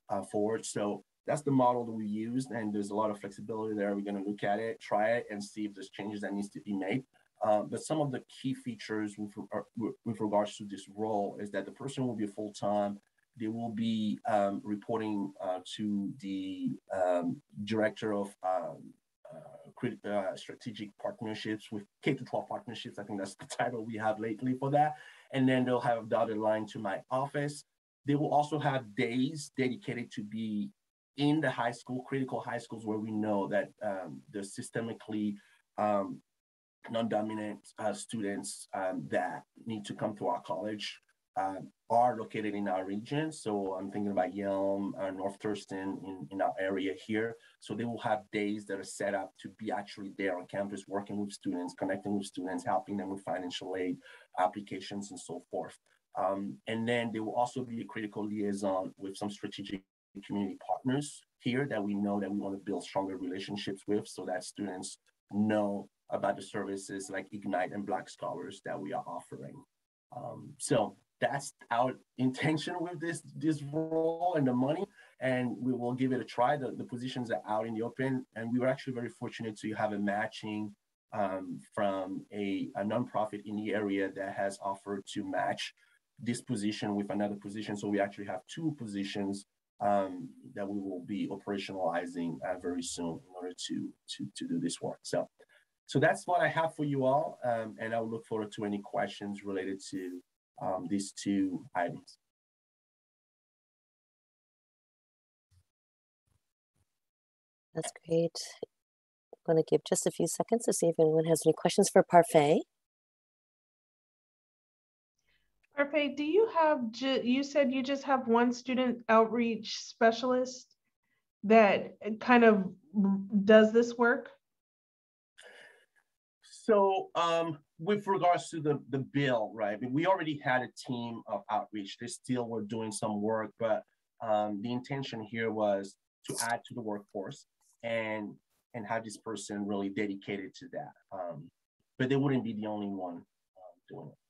uh, forward. So that's the model that we used and there's a lot of flexibility there. We're gonna look at it, try it and see if there's changes that needs to be made. Uh, but some of the key features with, uh, with regards to this role is that the person will be full-time. They will be um, reporting uh, to the um, director of um, uh, uh, strategic partnerships with K-12 partnerships. I think that's the title we have lately for that. And then they'll have a dotted line to my office. They will also have days dedicated to be in the high school, critical high schools where we know that um, the systemically um, non-dominant uh, students um, that need to come to our college uh, are located in our region. So I'm thinking about Yelm, uh, North Thurston in, in our area here. So they will have days that are set up to be actually there on campus, working with students, connecting with students, helping them with financial aid applications and so forth. Um, and then there will also be a critical liaison with some strategic community partners here that we know that we want to build stronger relationships with so that students know about the services like Ignite and Black Scholars that we are offering. Um, so that's our intention with this this role and the money and we will give it a try the, the positions are out in the open and we were actually very fortunate to have a matching um, from a, a nonprofit in the area that has offered to match this position with another position so we actually have two positions um, that we will be operationalizing uh, very soon in order to, to to do this work so so that's what I have for you all um, and I'll look forward to any questions related to um, these two items. That's great. I'm going to give just a few seconds to see if anyone has any questions for Parfait. Parfait, do you have, you said you just have one student outreach specialist that kind of does this work? So um, with regards to the, the bill, right, I mean, we already had a team of outreach. They still were doing some work, but um, the intention here was to add to the workforce and and have this person really dedicated to that. Um, but they wouldn't be the only one um, doing it.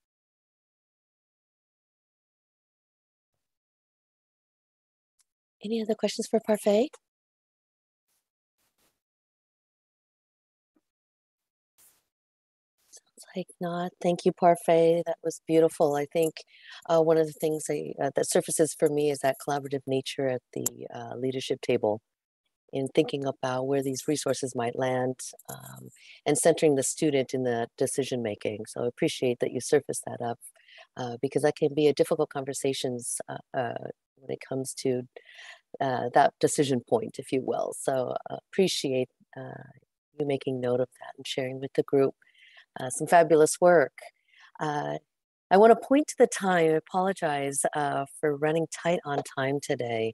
Any other questions for Parfait? Sounds like not. Thank you, Parfait. That was beautiful. I think uh, one of the things I, uh, that surfaces for me is that collaborative nature at the uh, leadership table in thinking about where these resources might land um, and centering the student in the decision making. So I appreciate that you surfaced that up uh, because that can be a difficult conversations uh, uh, when it comes to that decision point, if you will. So appreciate you making note of that and sharing with the group uh, some fabulous work. Uh, I want to point to the time, I apologize uh, for running tight on time today,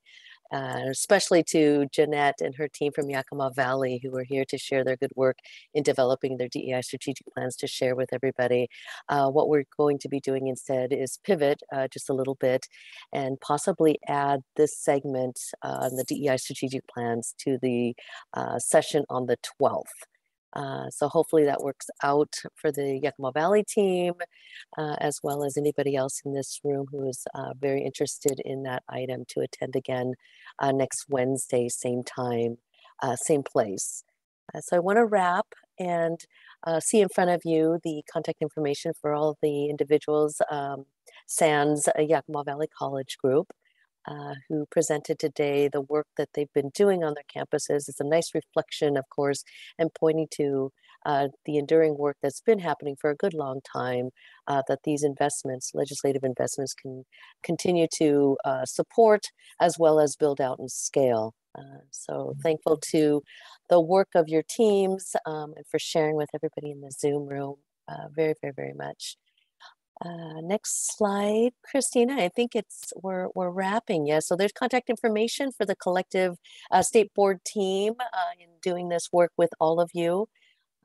uh, especially to Jeanette and her team from Yakima Valley who are here to share their good work in developing their DEI strategic plans to share with everybody. Uh, what we're going to be doing instead is pivot uh, just a little bit and possibly add this segment on the DEI strategic plans to the session on the 12th. Uh, so hopefully that works out for the Yakima Valley team, uh, as well as anybody else in this room who is uh, very interested in that item to attend again uh, next Wednesday, same time, uh, same place. so I want to wrap and see in front of you the contact information for all the individuals, um, SANS Yakima Valley College Group uh, who presented today the work that they've been doing on their campuses. It's a nice reflection, of course, and pointing to uh, the enduring work that's been happening for a good long time uh, that these investments, legislative investments, can continue to uh, support as well as build out and scale. Uh, so mm-hmm. thankful to the work of your teams um, and for sharing with everybody in the Zoom room uh, very, very, very much. Uh, next slide, Christina. I think it's we're we're wrapping. Yeah. So there's contact information for the collective uh, state board team uh, in doing this work with all of you.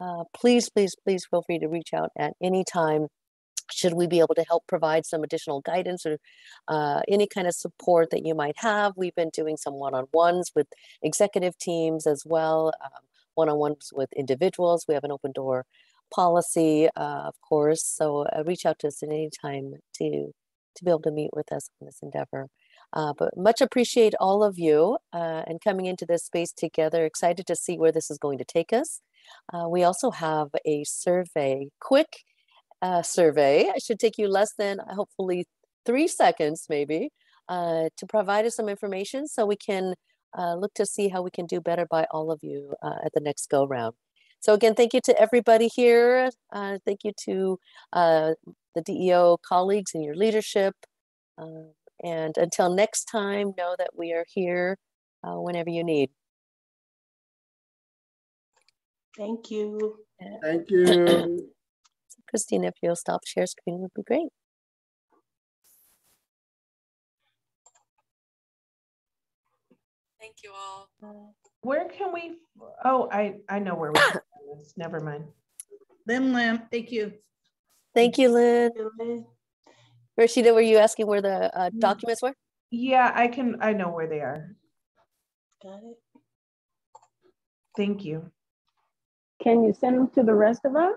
Uh, please, please, please feel free to reach out at any time. Should we be able to help provide some additional guidance or uh, any kind of support that you might have? We've been doing some one-on-ones with executive teams as well, um, one-on-ones with individuals. We have an open door policy, uh, of course. So uh, reach out to us at any time to to be able to meet with us on this endeavor. Uh, but much appreciate all of you uh, and coming into this space together. Excited to see where this is going to take us. Uh, we also have a survey, quick uh, survey. I should take you less than hopefully three seconds, maybe, to provide us some information so we can look to see how we can do better by all of you at the next go round. So again, thank you to everybody here. Uh, thank you to uh, the DEO colleagues and your leadership. Uh, and until next time, know that we are here uh, whenever you need. Thank you. Thank you. Christina, if you'll stop share screen would be great. Thank you all. Where can we, oh, I, I know where we can find this. Never mind. Lim Lim, thank you. Thank you, Lynn. Rashida, were you asking where the uh, documents were? Yeah, I can, I know where they are. Got it. Thank you. Can you send them to the rest of us?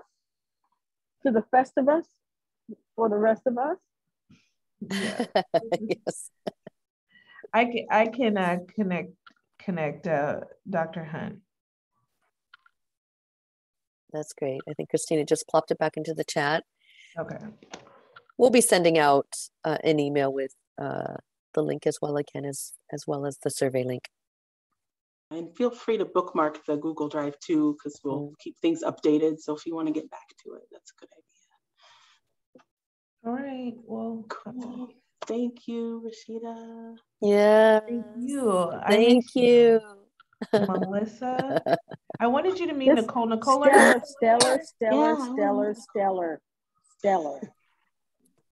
To the rest of us? For the rest of us? yes. I can, I can uh, connect, connect uh, Dr. Hunt. That's great. I think Christina just plopped it back into the chat. Okay. We'll be sending out uh, an email with uh, the link as well again as as well as the survey link. And feel free to bookmark the Google Drive too, because we'll keep things updated. So if you want to get back to it, that's a good idea. All right. Well, cool. Thank you, Rashida. Yeah. Thank you. Thank you. Melissa. I wanted you to meet Yes, Nicole. Nicole, Stellar, stellar, stellar, Yeah. stellar, stellar, stellar.